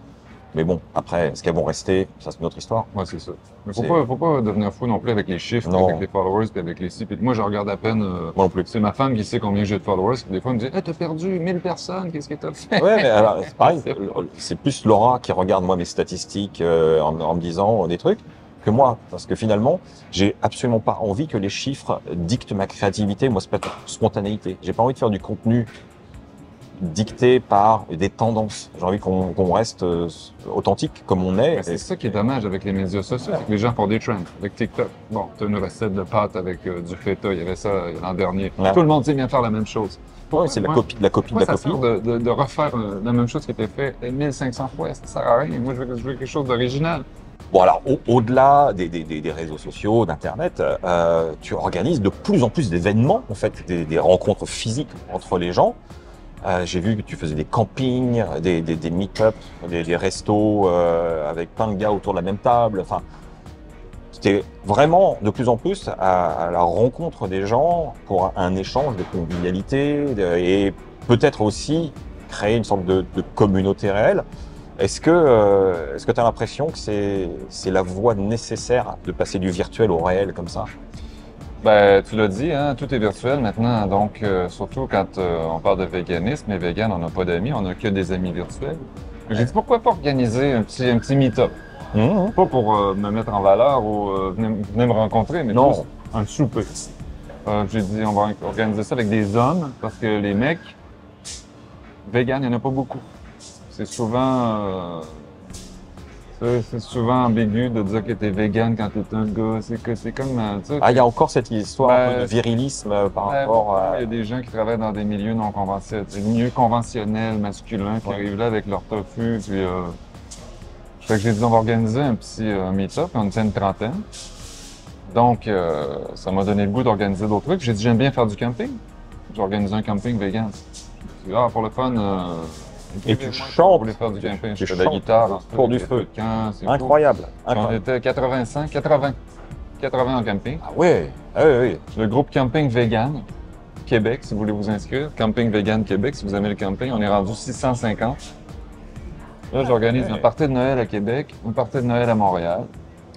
Mais bon, après, est-ce qu'elles vont rester? Ça, c'est une autre histoire. Ouais, c'est ça. Mais faut C'est- pas, faut pas devenir fou non plus avec les chiffres, Non. avec les followers, puis avec les sites. Puis moi, je regarde à peine. euh, Moi non plus. c'est ma femme qui sait combien j'ai de followers. Puis des fois, elle me dit Hey, t'as perdu 1000 personnes, qu'est-ce que t'as fait Ouais, mais alors, c'est pareil. C'est C'est plus Laura qui regarde moi mes statistiques euh, en, en me disant des trucs que moi, parce que finalement, j'ai absolument pas envie que les chiffres dictent ma créativité, moi, sp- spontanéité. J'ai pas envie de faire du contenu dicté par des tendances. J'ai envie qu'on reste euh, authentique comme on est. Ben, c'est ça qui est dommage avec les médias sociaux, c'est que les gens font des trends. Avec TikTok, bon, tu as une recette de pâtes avec euh, du feta, il y avait ça euh, l'an dernier. Ouais. Tout le monde dit bien faire la même chose. Ouais, c'est la Ouais. copie de la copie de la copie. de, de- de refaire euh, la même chose qui était fait 1500 fois? Ça sert à rien. Moi, je veux, je veux quelque chose d'original. Bon alors au- au-delà des, des- des- des réseaux sociaux, d'internet, euh, tu organises de plus en plus d'événements en fait, des, des rencontres physiques entre les gens. Euh, J'ai vu que tu faisais des campings, des, des, des meet-up, des, des restos euh, avec plein de gars autour de la même table. Enfin, c'était vraiment de plus en plus à, la rencontre des gens pour un, échange de convivialité et peut-être aussi créer une sorte de, communauté réelle. Est-ce que euh, est-ce que tu as l'impression que c'est la voie nécessaire de passer du virtuel au réel comme ça? Ben, tu l'as dit, hein, tout est virtuel maintenant. Donc, euh, surtout quand euh, on parle de véganisme, les véganes, on n'a pas d'amis, on n'a que des amis virtuels. J'ai dit, pourquoi pas organiser un petit, un petit meet-up? Pas pour euh, me mettre en valeur ou euh, venez, venez me rencontrer, mais Non. plus un souper. Euh, J'ai dit, on va organiser ça avec des hommes parce que les mecs, véganes, il n'y en a pas beaucoup. C'est souvent, euh, c'est- souvent ambigu de dire que t'es vegan quand t'es un gars. C'est que c'est comme, euh, tu sais, Ah, il y a encore cette histoire un peu de virilisme euh, par rapport à. Il y a des gens qui travaillent dans des milieux non conventionnels, des milieux conventionnels, masculins, qui Ouais. arrivent là avec leur tofu, puis... Euh... Fait que j'ai dit, on va organiser un petit euh, meet-up, on était une trentaine. Donc, euh, ça m'a donné le goût d'organiser d'autres trucs. J'ai dit, j'aime bien faire du camping. J'ai organisé un camping vegan. Dit, ah, pour le fun... Et tu chantes. Faire du camping. tu de la guitare. pour du feu. Incroyable. On était 85, 80. 80 en camping. Ah ouais, ah ouais. Le groupe Camping Vegan Québec, si vous voulez vous inscrire. Camping Vegan Québec, si vous aimez le camping. On est rendu 650. Là, j'organise ouais. un party de Noël à Québec, un party de Noël à Montréal.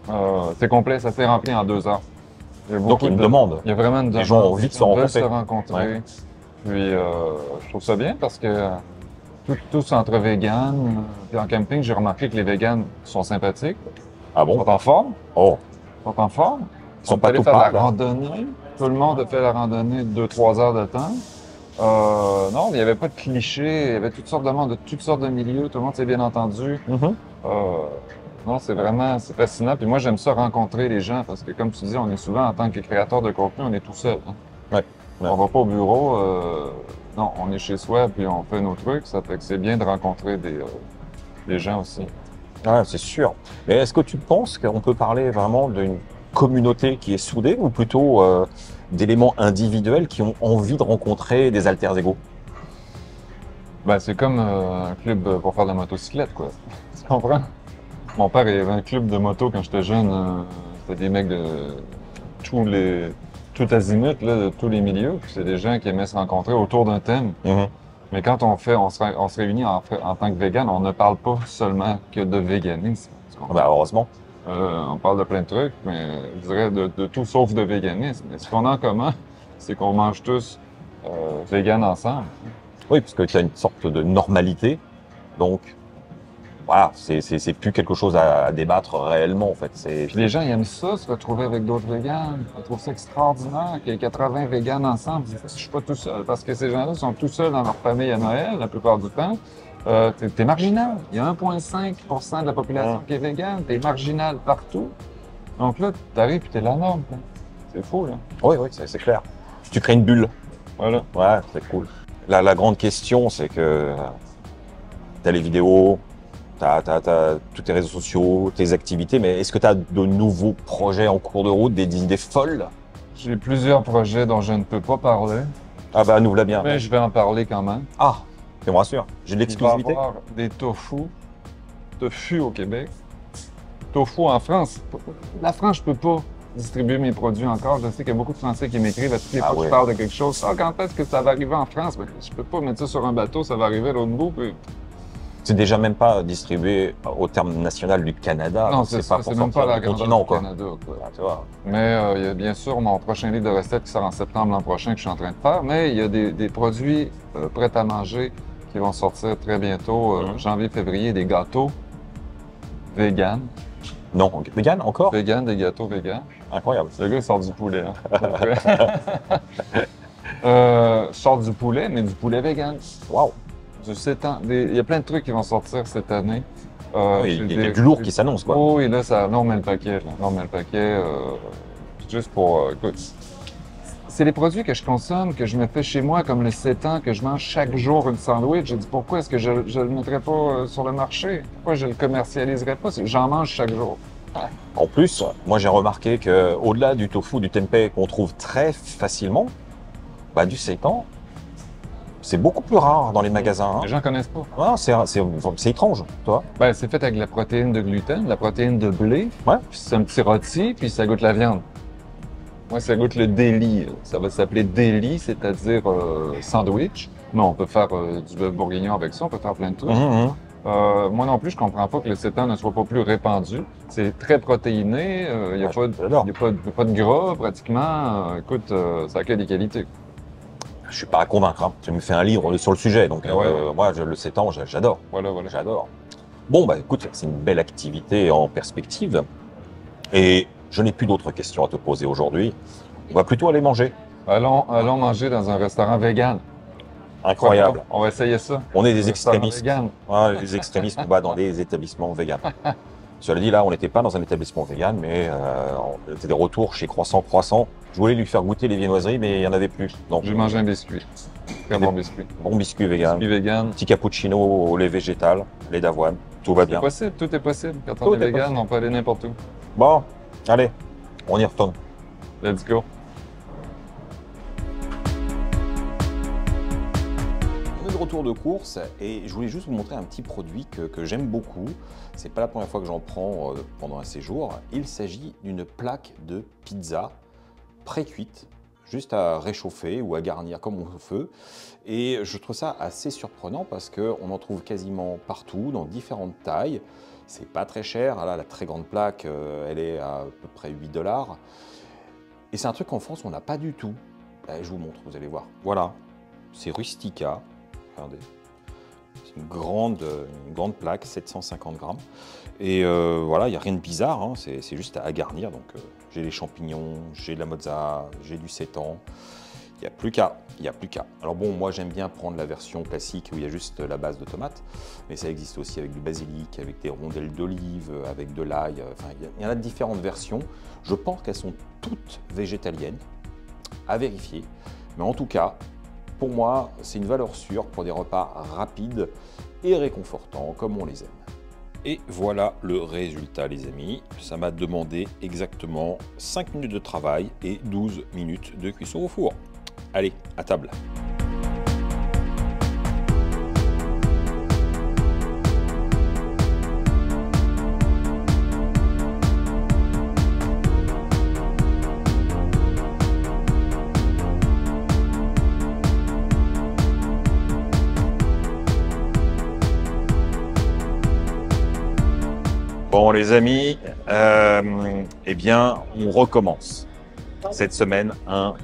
Euh, c'est complet, ça s'est rempli en deux heures. Il y a Donc beaucoup il y a une de- demande. Il y a vraiment une Les demande. gens ont envie de se rencontrer. se rencontrer. Ouais. Puis, euh, je trouve ça bien parce que tout, tous entre véganes. euh, Puis en camping, j'ai remarqué que les véganes sont sympathiques, Ah sont bon en forme Oh, sont en forme. Ils sont On pas tout faire la randonnée. Tout le monde a fait la randonnée de 2-3 heures de temps. Euh, non, il n'y avait pas de clichés. Il y avait toutes sortes de monde, de toutes sortes de milieux. Tout le monde s'est bien entendu. Mhm. Euh, non, c'est vraiment c'est fascinant. Puis moi, j'aime ça rencontrer les gens parce que, comme tu dis, on est souvent, en tant que créateur de contenu, on est tout seul. hein. Ouais. Ouais. On va pas au bureau. euh, non, on est chez soi puis on fait nos trucs. Ça fait que c'est bien de rencontrer des, euh, des gens aussi. Ouais, c'est sûr. Mais est-ce que tu penses qu'on peut parler vraiment d'une communauté qui est soudée ou plutôt euh, d'éléments individuels qui ont envie de rencontrer des alter égaux Ben, c'est comme euh, un club pour faire de la motocyclette, quoi. Tu comprends? Mon père, il avait un club de moto quand j'étais jeune. C'était des mecs de tous les, tout azimut, là, de tous les milieux. C'est des gens qui aimaient se rencontrer autour d'un thème. Mais quand on fait, on se, ré- on se réunit en, en tant que vegan, on ne parle pas seulement que de véganisme. Bah, heureusement. Euh, on parle de plein de trucs, mais je dirais de, de tout sauf de véganisme. Et ce qu'on a en commun, c'est qu'on mange tous euh, vegan ensemble. Oui, parce que tu as une sorte de normalité. Donc, voilà, c'est- plus quelque chose à, à débattre réellement, en fait. Puis les gens, ils aiment ça, se retrouver avec d'autres véganes. Ils trouvent ça extraordinaire qu'il y ait 80 véganes ensemble. Je suis pas tout seul, parce que ces gens-là sont tout seuls dans leur famille à Noël, la plupart du temps. Euh, t'es, t'es marginal. Il y a 1,5% de la population Ouais. qui est végane. T'es marginal partout. Donc là, t'arrives et t'es la norme. C'est fou, là. Oui, oui, c'est clair. Tu crées une bulle. Voilà. Ouais, c'est cool. La, la grande question, c'est que tu as les vidéos, tu as, tous tes réseaux sociaux, tes activités, mais est-ce que tu as de nouveaux projets en cours de route, des, des idées folles? J'ai plusieurs projets dont je ne peux pas parler, Ah bah, nous la bien. mais je vais en parler quand même. Ah, tu me rassures, j'ai de Il va y l'exclusivité. avoir des tofu, tofu au Québec, tofu en France. La France, je peux pas distribuer mes produits encore. Je sais qu'il y a beaucoup de Français qui m'écrivent à toutes les Ah fois que je parle de quelque chose. Ah, quand est-ce que ça va arriver en France? Ben, je peux pas mettre ça sur un bateau, ça va arriver à l'autre bout. puis- C'est déjà même pas distribué au terme national du Canada. non, c'est ça, pour même pas la continent, du quoi. Canada. quoi. Ah, tu vois. Mais euh, il y a bien sûr mon prochain livre de recettes qui sort en septembre l'an prochain que je suis en train de faire. Mais il y a des, des produits euh, prêts à manger qui vont sortir très bientôt, euh, Mhm. janvier-février, des gâteaux vegan. Non, vegan encore? Vegan, des gâteaux vegan. Incroyable. Le gars, il sort du poulet. Hein. Sors du poulet, mais du poulet vegan. Waouh. Des- Il y a plein de trucs qui vont sortir cette année. Euh, Ah Oui, il y a des- du lourd qui s'annonce, quoi. Oh oui, là, ça, non, mais le paquet, là. Non, mais le paquet, euh, juste pour, euh, écoute, c'est les produits que je consomme, que je me fais chez moi, comme le sétan, que je mange chaque jour une sandwich. J'ai dit, pourquoi est-ce que je, je le mettrais pas euh, sur le marché? Pourquoi je le commercialiserais pas? J'en mange chaque jour. En plus, moi j'ai remarqué que au-delà du tofu, du tempeh qu'on trouve très facilement, bah, du seitan, c'est beaucoup plus rare dans les magasins. hein. Les gens connaissent pas. Ah, c'est, c'est, c'est étrange, toi. Ben, c'est fait avec la protéine de gluten, la protéine de blé. Ouais. Puis c'est un petit rôti, puis ça goûte la viande. Moi, ça goûte le deli. Ça va s'appeler deli, c'est-à-dire euh, sandwich. Mais on peut faire euh, du bœuf bourguignon avec ça, on peut faire plein de trucs. Mhm, mhm. Euh, moi non plus, je comprends pas que le sétan ne soit pas plus répandu. C'est très protéiné, il n'y a, pas de- a pas gras pratiquement. Euh, écoute, ça a que des qualités. Je suis pas à convaincre. Hein. Tu me fais un livre sur le sujet, donc Ah ouais. euh, moi je le seitan, j'a- j'adore. Voilà, voilà. J'adore. Bon, bah écoute, c'est une belle activité en perspective. Et je n'ai plus d'autres questions à te poser aujourd'hui. On va plutôt aller manger. Allons, allons manger dans un restaurant vegan. Incroyable. On va essayer ça. On est des extrémistes. Ouais, les extrémistes, on va dans des établissements véganes. Cela dit, là, on n'était pas dans un établissement vegan, mais euh, on était des retours chez Croissant Croissant. Je voulais lui faire goûter les viennoiseries, mais il n'y en avait plus. Donc, J'ai mangé un biscuit. Très bon biscuit. bon biscuit vegan, Biscuit vegan. petit cappuccino au lait végétal, lait d'avoine, tout va C'est bien. possible, tout est possible. Quand Tout on est est vegan, possible. on peut aller n'importe où. Bon, allez, on y retourne. Let's go. De course et je voulais juste vous montrer un petit produit que, j'aime beaucoup. C'est pas la première fois que j'en prends euh, pendant un séjour. Il s'agit d'une plaque de pizza pré-cuite, juste à réchauffer ou à garnir comme au feu. Et je trouve ça assez surprenant parce qu'on en trouve quasiment partout, dans différentes tailles. C'est pas très cher. Là, la très grande plaque, euh, elle est à, à peu près 8 dollars. Et c'est un truc qu'en France, on n'a pas du tout. Eh, je vous montre, vous allez voir. Voilà, c'est Rustica. C'est une grande, plaque, 750 grammes. Et euh, voilà, il n'y a rien de bizarre, hein, c'est juste à garnir. Donc euh, j'ai les champignons, j'ai de la mozza, j'ai du sétan. Il n'y a plus qu'à. Il n'y a plus qu'à. Alors bon, moi j'aime bien prendre la version classique où il y a juste la base de tomates, mais ça existe aussi avec du basilic, avec des rondelles d'olive, avec de l'ail. euh, Enfin, il y en a différentes versions. Je pense qu'elles sont toutes végétaliennes, à vérifier. Mais en tout cas, pour moi, c'est une valeur sûre pour des repas rapides et réconfortants comme on les aime. Et voilà le résultat les amis. Ça m'a demandé exactement 5 minutes de travail et 12 minutes de cuisson au four. Allez, à table. Les amis, euh, eh bien on recommence. Cette semaine, un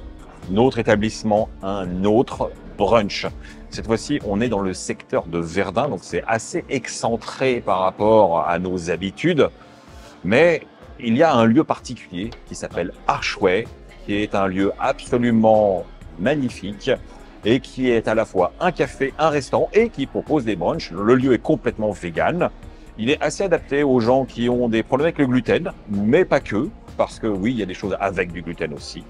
autre établissement, un autre brunch. Cette fois-ci, on est dans le secteur de Verdun, donc c'est assez excentré par rapport à nos habitudes. Mais il y a un lieu particulier qui s'appelle Archway, qui est un lieu absolument magnifique et qui est à la fois un café, un restaurant et qui propose des brunchs. Le lieu est complètement vegan. Il est assez adapté aux gens qui ont des problèmes avec le gluten, mais pas que, parce que oui, il y a des choses avec du gluten aussi.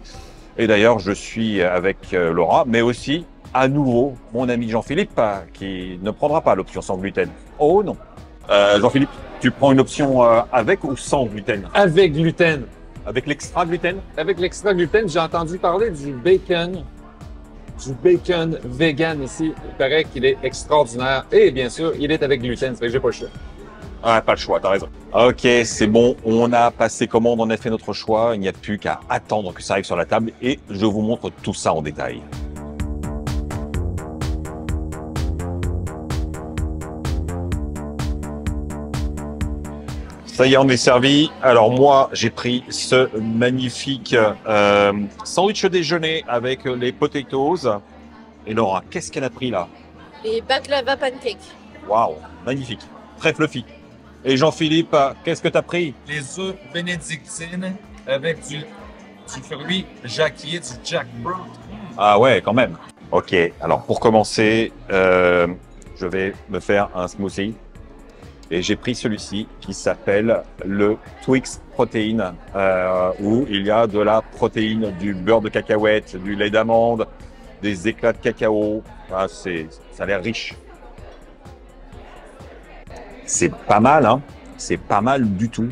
Et d'ailleurs, je suis avec euh, Laura, mais aussi à nouveau mon ami Jean-Philippe, euh, qui ne prendra pas l'option sans gluten. Oh non. Euh, Jean-Philippe, tu prends une option avec ou sans gluten? Avec gluten. Avec l'extra gluten? Avec l'extra gluten, j'ai entendu parler du bacon. Du bacon vegan ici. Il paraît qu'il est extraordinaire. Et bien sûr, il est avec gluten, ça fait que j'ai pas le choix. Ah, pas le choix, t'as raison. Ok, c'est bon, on a passé commande, on a fait notre choix, il n'y a plus qu'à attendre que ça arrive sur la table et je vous montre tout ça en détail. Ça y est, on est servi. Alors moi, j'ai pris ce magnifique euh, sandwich déjeuner avec les potatoes. Et Laura, qu'est-ce qu'elle a pris là? Les baklava pancakes. Waouh, magnifique, très fluffy. Et Jean-Philippe, qu'est-ce que tu as pris? Les œufs bénédictines avec du, du fruit jacquier, du jackfruit. Ah ouais, quand même. Ok, alors pour commencer, euh, je vais me faire un smoothie. Et j'ai pris celui-ci qui s'appelle le Twix Protein, euh, où il y a de la protéine, du beurre de cacahuète, du lait d'amande, des éclats de cacao. Ah, c'est, ça a l'air riche. C'est pas mal, hein. C'est pas mal du tout.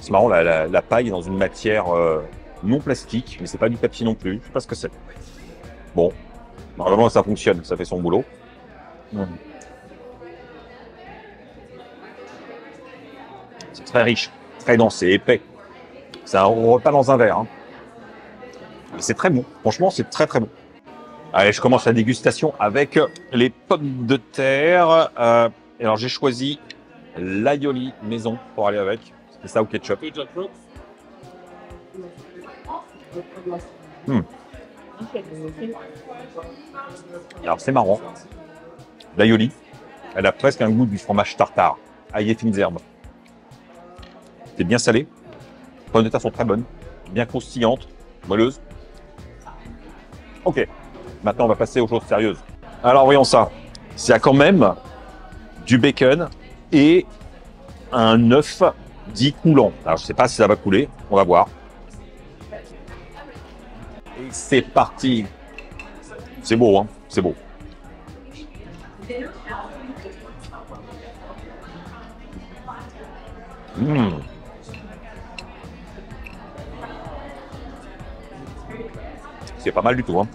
C'est marrant, la, la- la paille est dans une matière euh, non plastique, mais c'est pas du papier non plus. Je sais pas ce que c'est. Bon, normalement ça fonctionne, ça fait son boulot. C'est très riche, très dense, c'est épais. C'est un repas dans un verre. hein. C'est très bon. Franchement, c'est très très bon. Allez, je commence la dégustation avec les pommes de terre. Euh, et alors, j'ai choisi l'aioli maison pour aller avec. C'est ça au ketchup. Hmm. Alors, c'est marrant. L'aioli, elle a presque un goût du fromage tartare, ail et fines herbes. C'est bien salé. Les pommes de terre sont très bonnes, bien croustillantes, moelleuses. Ok, maintenant on va passer aux choses sérieuses. Alors voyons ça. A quand même du bacon et un œuf dit coulant. Alors je sais pas si ça va couler, on va voir. Et c'est parti. C'est beau, hein C'est beau. Mmh. C'est pas mal du tout. Hein.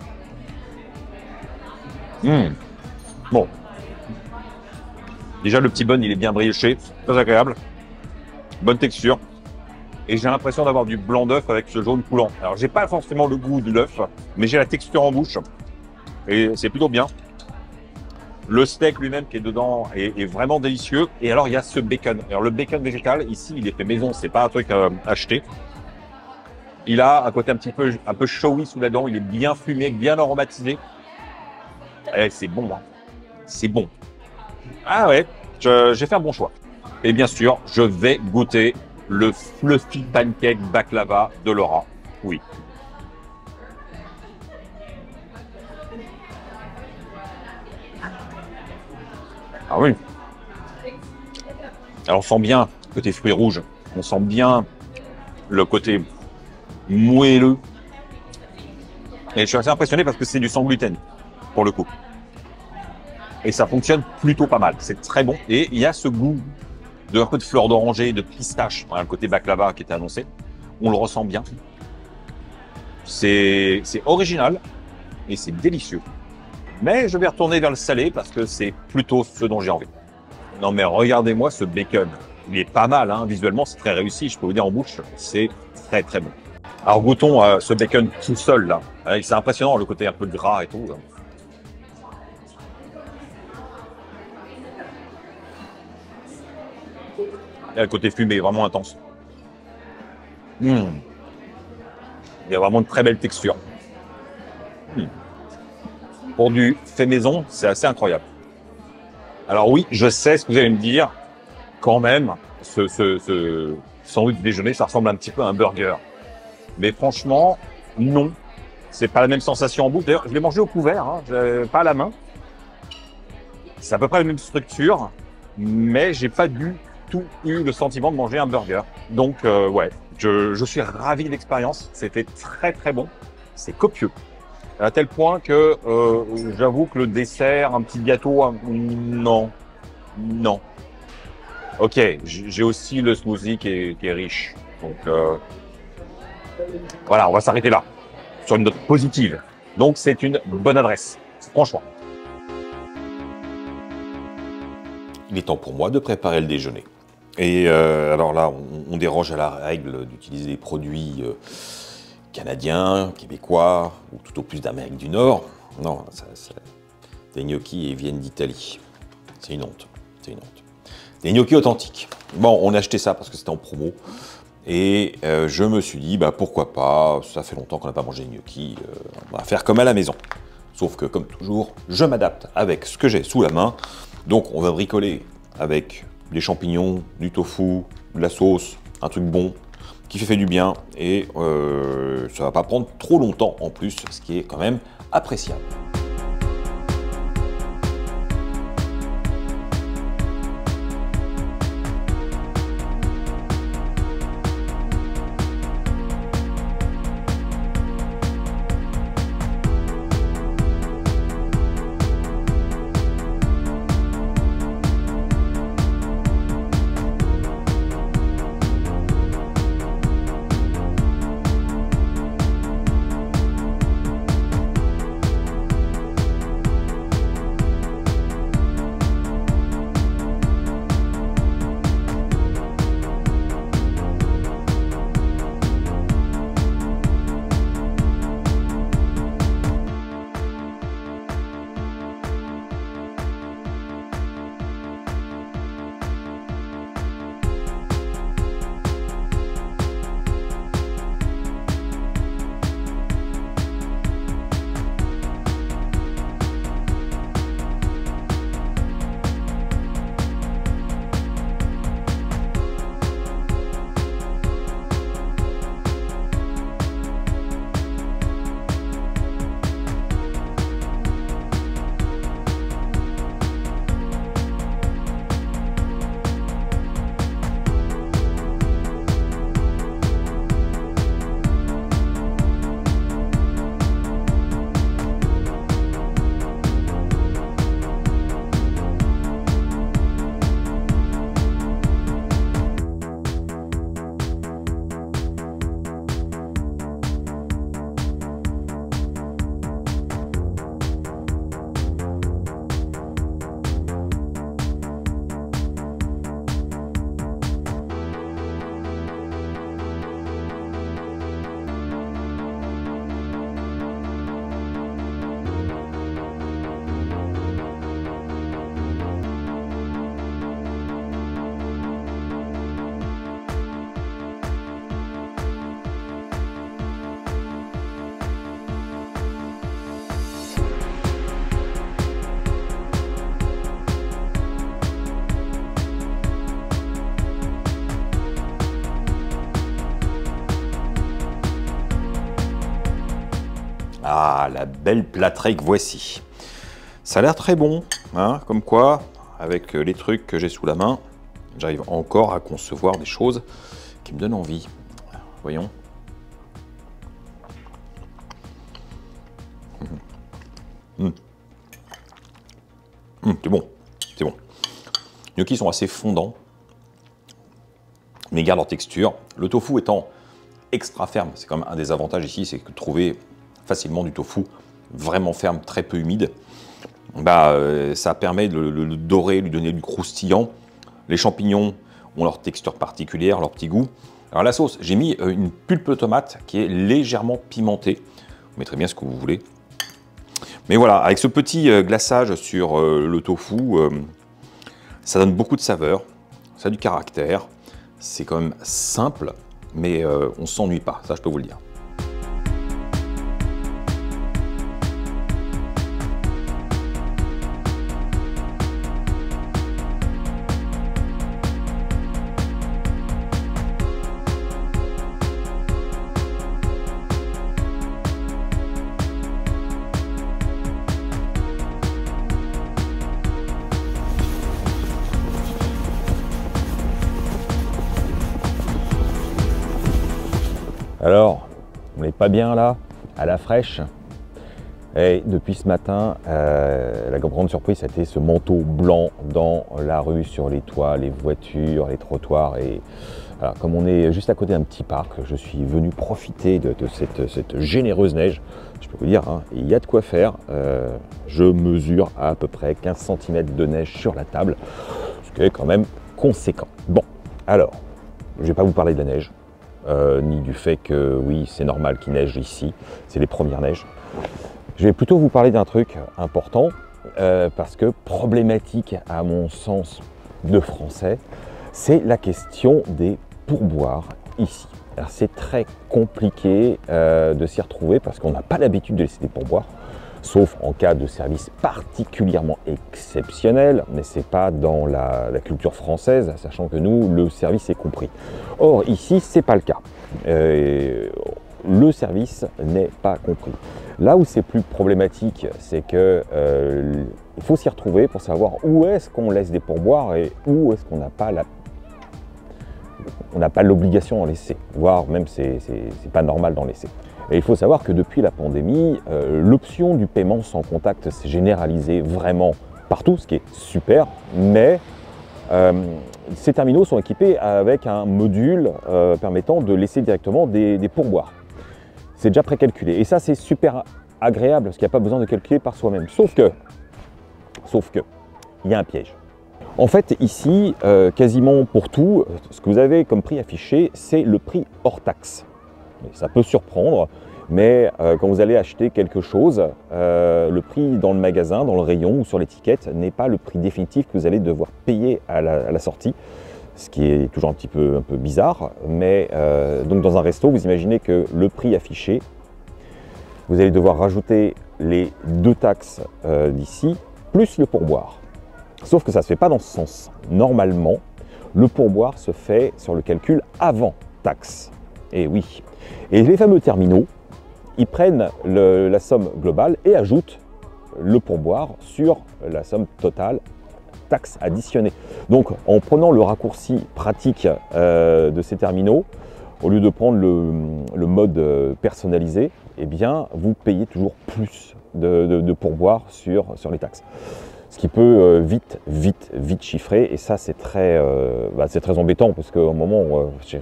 Mmh. Déjà, le petit bun, il est bien brioché, très agréable. Bonne texture. Et j'ai l'impression d'avoir du blanc d'œuf avec ce jaune coulant. Alors, j'ai pas forcément le goût de l'œuf, mais j'ai la texture en bouche. Et c'est plutôt bien. Le steak lui-même qui est dedans est, vraiment délicieux. Et alors, il y a ce bacon. Alors, le bacon végétal, ici, il est fait maison. C'est pas un truc euh, acheté. Il a un côté un petit peu, un showy sous la dent. Il est bien fumé, bien aromatisé. Eh, c'est bon, hein. C'est bon. Ah ouais, j'ai fait un bon choix. Et bien sûr, je vais goûter le fluffy pancake baklava de Laura. Oui. Ah oui. Alors on sent bien le côté fruits rouges. On sent bien le côté moelleux. Et je suis assez impressionné parce que c'est du sans gluten, pour le coup. Et ça fonctionne plutôt pas mal. C'est très bon. Et il y a ce goût de un peu de fleur d'oranger, de pistache, voilà, le côté baklava qui était annoncé. On le ressent bien. C'est original et c'est délicieux. Mais je vais retourner vers le salé parce que c'est plutôt ce dont j'ai envie. Non mais regardez-moi ce bacon. Il est pas mal, hein. visuellement c'est très réussi. Je peux vous dire en bouche, c'est très très bon. Alors goûtons euh, ce bacon tout seul là. C'est impressionnant le côté un peu gras et tout. Il y a le côté fumé vraiment intense. Mmh. Il y a vraiment une très belle texture. Mmh. Pour du fait maison, c'est assez incroyable. Alors oui, je sais ce que vous allez me dire. Quand même, ce, ce, ce déjeuner, ça ressemble un petit peu à un burger. Mais franchement, non. C'est pas la même sensation en bouche. D'ailleurs, je l'ai mangé au couvert, hein, pas à la main. C'est à peu près la même structure, mais j'ai pas du tout eu le sentiment de manger un burger. Donc, euh, ouais, je, je suis ravi de l'expérience. C'était très très bon. C'est copieux. À tel point que euh, j'avoue que le dessert, un petit gâteau, non, non. Ok, j'ai aussi le smoothie qui est, qui est riche. Donc euh, voilà, on va s'arrêter là, sur une note positive. Donc c'est une bonne adresse, franchement. Il est temps pour moi de préparer le déjeuner. Et euh, alors là, on, on déroge à la règle d'utiliser des produits euh, canadiens, québécois, ou tout au plus d'Amérique du Nord. Non, des gnocchis viennent d'Italie. C'est une honte. C'est une honte. Des gnocchis authentiques. Bon, on a acheté ça parce que c'était en promo. Et euh, je me suis dit, bah, pourquoi pas, ça fait longtemps qu'on n'a pas mangé de gnocchis, euh, on va faire comme à la maison. Sauf que, comme toujours, je m'adapte avec ce que j'ai sous la main. Donc, on va bricoler avec des champignons, du tofu, de la sauce, un truc bon, qui fait du bien. Et euh, ça va pas prendre trop longtemps en plus, ce qui est quand même appréciable. Belle plâtrée que voici. Ça a l'air très bon, hein, comme quoi, avec les trucs que j'ai sous la main, j'arrive encore à concevoir des choses qui me donnent envie. Voyons. Hum. Hum, c'est bon, c'est bon. Les gnocchis sont assez fondants, mais gardent leur texture. Le tofu étant extra ferme, c'est quand même un des avantages ici, c'est que trouver facilement du tofu vraiment ferme, très peu humide, bah, euh, ça permet de le, dorer, lui donner du croustillant. Les champignons ont leur texture particulière, leur petit goût. Alors la sauce, j'ai mis euh, une pulpe de tomate qui est légèrement pimentée. Vous mettrez bien ce que vous voulez. Mais voilà, avec ce petit euh, glaçage sur le tofu, ça donne beaucoup de saveur, ça a du caractère. C'est quand même simple, mais on s'ennuie pas, ça je peux vous le dire. Bien là, à la fraîche. Et depuis ce matin, euh, la grande surprise, c'était ce manteau blanc dans la rue, sur les toits, les voitures, les trottoirs. Et comme on est juste à côté d'un petit parc, je suis venu profiter de, cette, généreuse neige. Je peux vous dire, hein, il y a de quoi faire. Euh, je mesure à, peu près 15 cm de neige sur la table, ce qui est quand même conséquent. Bon, alors, je ne vais pas vous parler de la neige. Euh, ni du fait que oui, c'est normal qu'il neige ici, c'est les premières neiges. Je vais plutôt vous parler d'un truc important, euh, parce que problématique à mon sens de français, c'est la question des pourboires ici. C'est très compliqué euh, de s'y retrouver parce qu'on n'a pas l'habitude de laisser des pourboires sauf en cas de service particulièrement exceptionnel, mais ce n'est pas dans la, culture française, sachant que nous, le service est compris. Or, ici, ce n'est pas le cas. Euh, le service n'est pas compris. Là où c'est plus problématique, c'est que euh, il faut s'y retrouver pour savoir où est-ce qu'on laisse des pourboires et où est-ce qu'on n'a pas la on n'a pas l'obligation d'en laisser, voire même c'est pas normal d'en laisser. Et il faut savoir que depuis la pandémie, euh, l'option du paiement sans contact s'est généralisée vraiment partout, ce qui est super, mais euh, ces terminaux sont équipés avec un module euh, permettant de laisser directement des, des pourboires. C'est déjà précalculé. Et ça, c'est super agréable, parce qu'il n'y a pas besoin de calculer par soi-même. Sauf que, sauf que, il y a un piège. En fait, ici, quasiment pour tout, ce que vous avez comme prix affiché, c'est le prix hors taxe. Ça peut surprendre, mais euh, quand vous allez acheter quelque chose, euh, le prix dans le magasin, dans le rayon ou sur l'étiquette n'est pas le prix définitif que vous allez devoir payer à la, sortie, ce qui est toujours un petit peu, un peu bizarre. Mais euh, donc dans un resto, vous imaginez que le prix affiché, vous allez devoir rajouter les deux taxes d'ici, plus le pourboire. Sauf que ça ne se fait pas dans ce sens. Normalement, le pourboire se fait sur le calcul avant taxe. Et oui. Et les fameux terminaux, ils prennent la somme globale et ajoutent le pourboire sur la somme totale taxe additionnée. Donc en prenant le raccourci pratique euh, de ces terminaux, au lieu de prendre le, mode euh, personnalisé, eh bien vous payez toujours plus de, pourboire sur, sur les taxes. Ce qui peut euh, vite, vite, vite chiffrer, et ça c'est très, bah, très embêtant parce qu'au moment où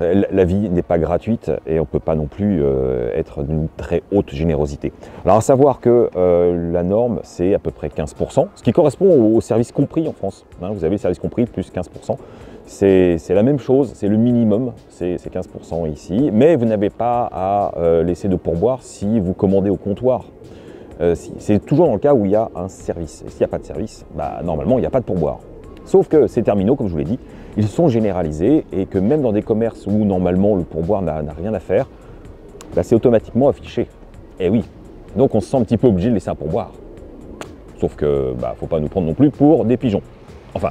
la vie n'est pas gratuite et on ne peut pas non plus euh, être d'une très haute générosité. Alors à savoir que euh, la norme c'est à peu près 15%, ce qui correspond au, service compris en France. Hein. vous avez le service compris plus 15%. C'est la même chose, c'est le minimum, c'est 15% ici, mais vous n'avez pas à laisser de pourboire si vous commandez au comptoir. c'est toujours dans le cas où il y a un service. S'il n'y a pas de service, bah, normalement il n'y a pas de pourboire. Sauf que ces terminaux, comme je vous l'ai dit, ils sont généralisés et que même dans des commerces où normalement le pourboire n'a rien à faire, bah, c'est automatiquement affiché. Et oui, donc on se sent un petit peu obligé de laisser un pourboire. Sauf que bah, faut pas nous prendre non plus pour des pigeons. Enfin,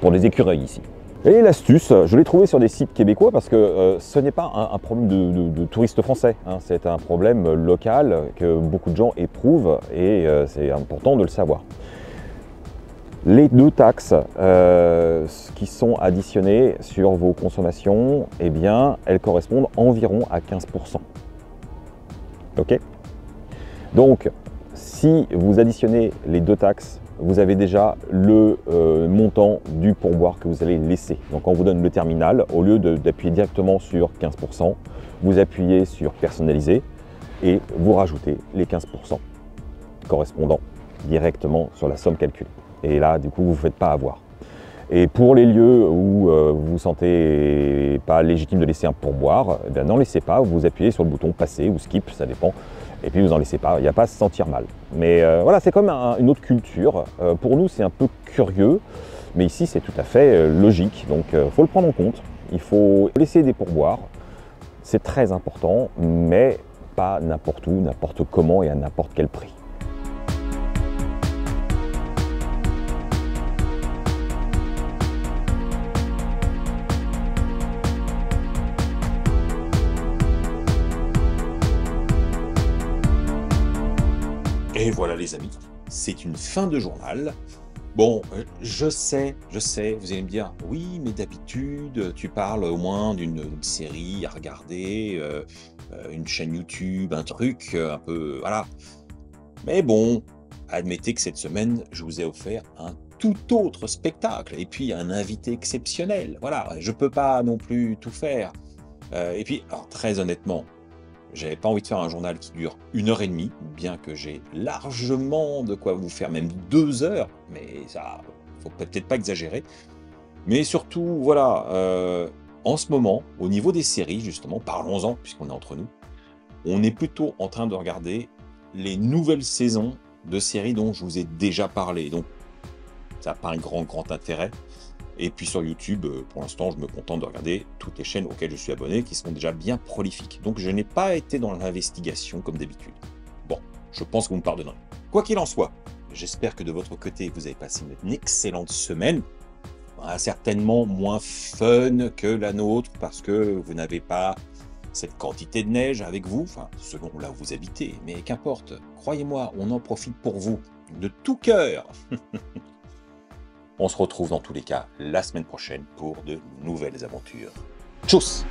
pour des écureuils ici. Et l'astuce, je l'ai trouvé sur des sites québécois parce que euh, ce n'est pas un, problème de touristes français, hein. c'est un problème local que beaucoup de gens éprouvent et euh, c'est important de le savoir. Les deux taxes euh, qui sont additionnées sur vos consommations, eh bien, elles correspondent environ à 15%. Ok? Donc, si vous additionnez les deux taxes, vous avez déjà le euh, montant du pourboire que vous allez laisser. Donc, on vous donne le terminal, au lieu d'appuyer directement sur 15%, vous appuyez sur personnaliser et vous rajoutez les 15% correspondant directement sur la somme calculée. Et là, du coup, vous ne vous faites pas avoir. Et pour les lieux où euh, vous vous sentez pas légitime de laisser un pourboire, eh n'en laissez pas, vous appuyez sur le bouton passer ou skip, ça dépend, et puis vous n'en laissez pas, il n'y a pas à se sentir mal. Mais euh, voilà, c'est comme un- une autre culture. Euh, pour nous, c'est un peu curieux, mais ici, c'est tout à fait logique. Donc, il faut le prendre en compte. Il faut laisser des pourboires. C'est très important, mais pas n'importe où, n'importe comment et à n'importe quel prix. Et voilà les amis, c'est une fin de journal. Bon, euh, je sais, je sais, vous allez me dire, oui, mais d'habitude, tu parles au moins d'une série à regarder, euh, euh, une chaîne YouTube, un truc euh, un peu... Voilà. Mais bon, admettez que cette semaine, je vous ai offert un tout autre spectacle, et puis un invité exceptionnel. Voilà, je peux pas non plus tout faire. Euh, et puis, très honnêtement, j'avais pas envie de faire un journal qui dure une heure et demie, bien que j'ai largement de quoi vous faire même deux heures, mais ça, faut peut-être pas exagérer. Mais surtout, voilà, euh, en ce moment, au niveau des séries, justement, parlons-en, puisqu'on est entre nous, on est plutôt en train de regarder les nouvelles saisons de séries dont je vous ai déjà parlé. Donc, ça n'a pas un grand, grand intérêt. Et puis sur YouTube, euh, pour l'instant, je me contente de regarder toutes les chaînes auxquelles je suis abonné, qui sont déjà bien prolifiques. Donc je n'ai pas été dans l'investigation comme d'habitude. Bon, je pense que vous me pardonnerez. Quoi qu'il en soit, j'espère que de votre côté, vous avez passé une excellente semaine. Ah, certainement moins fun que la nôtre, parce que vous n'avez pas cette quantité de neige avec vous, enfin, selon là où vous habitez. Mais qu'importe, croyez-moi, on en profite pour vous, de tout cœur. On se retrouve dans tous les cas la semaine prochaine pour de nouvelles aventures. Tchuss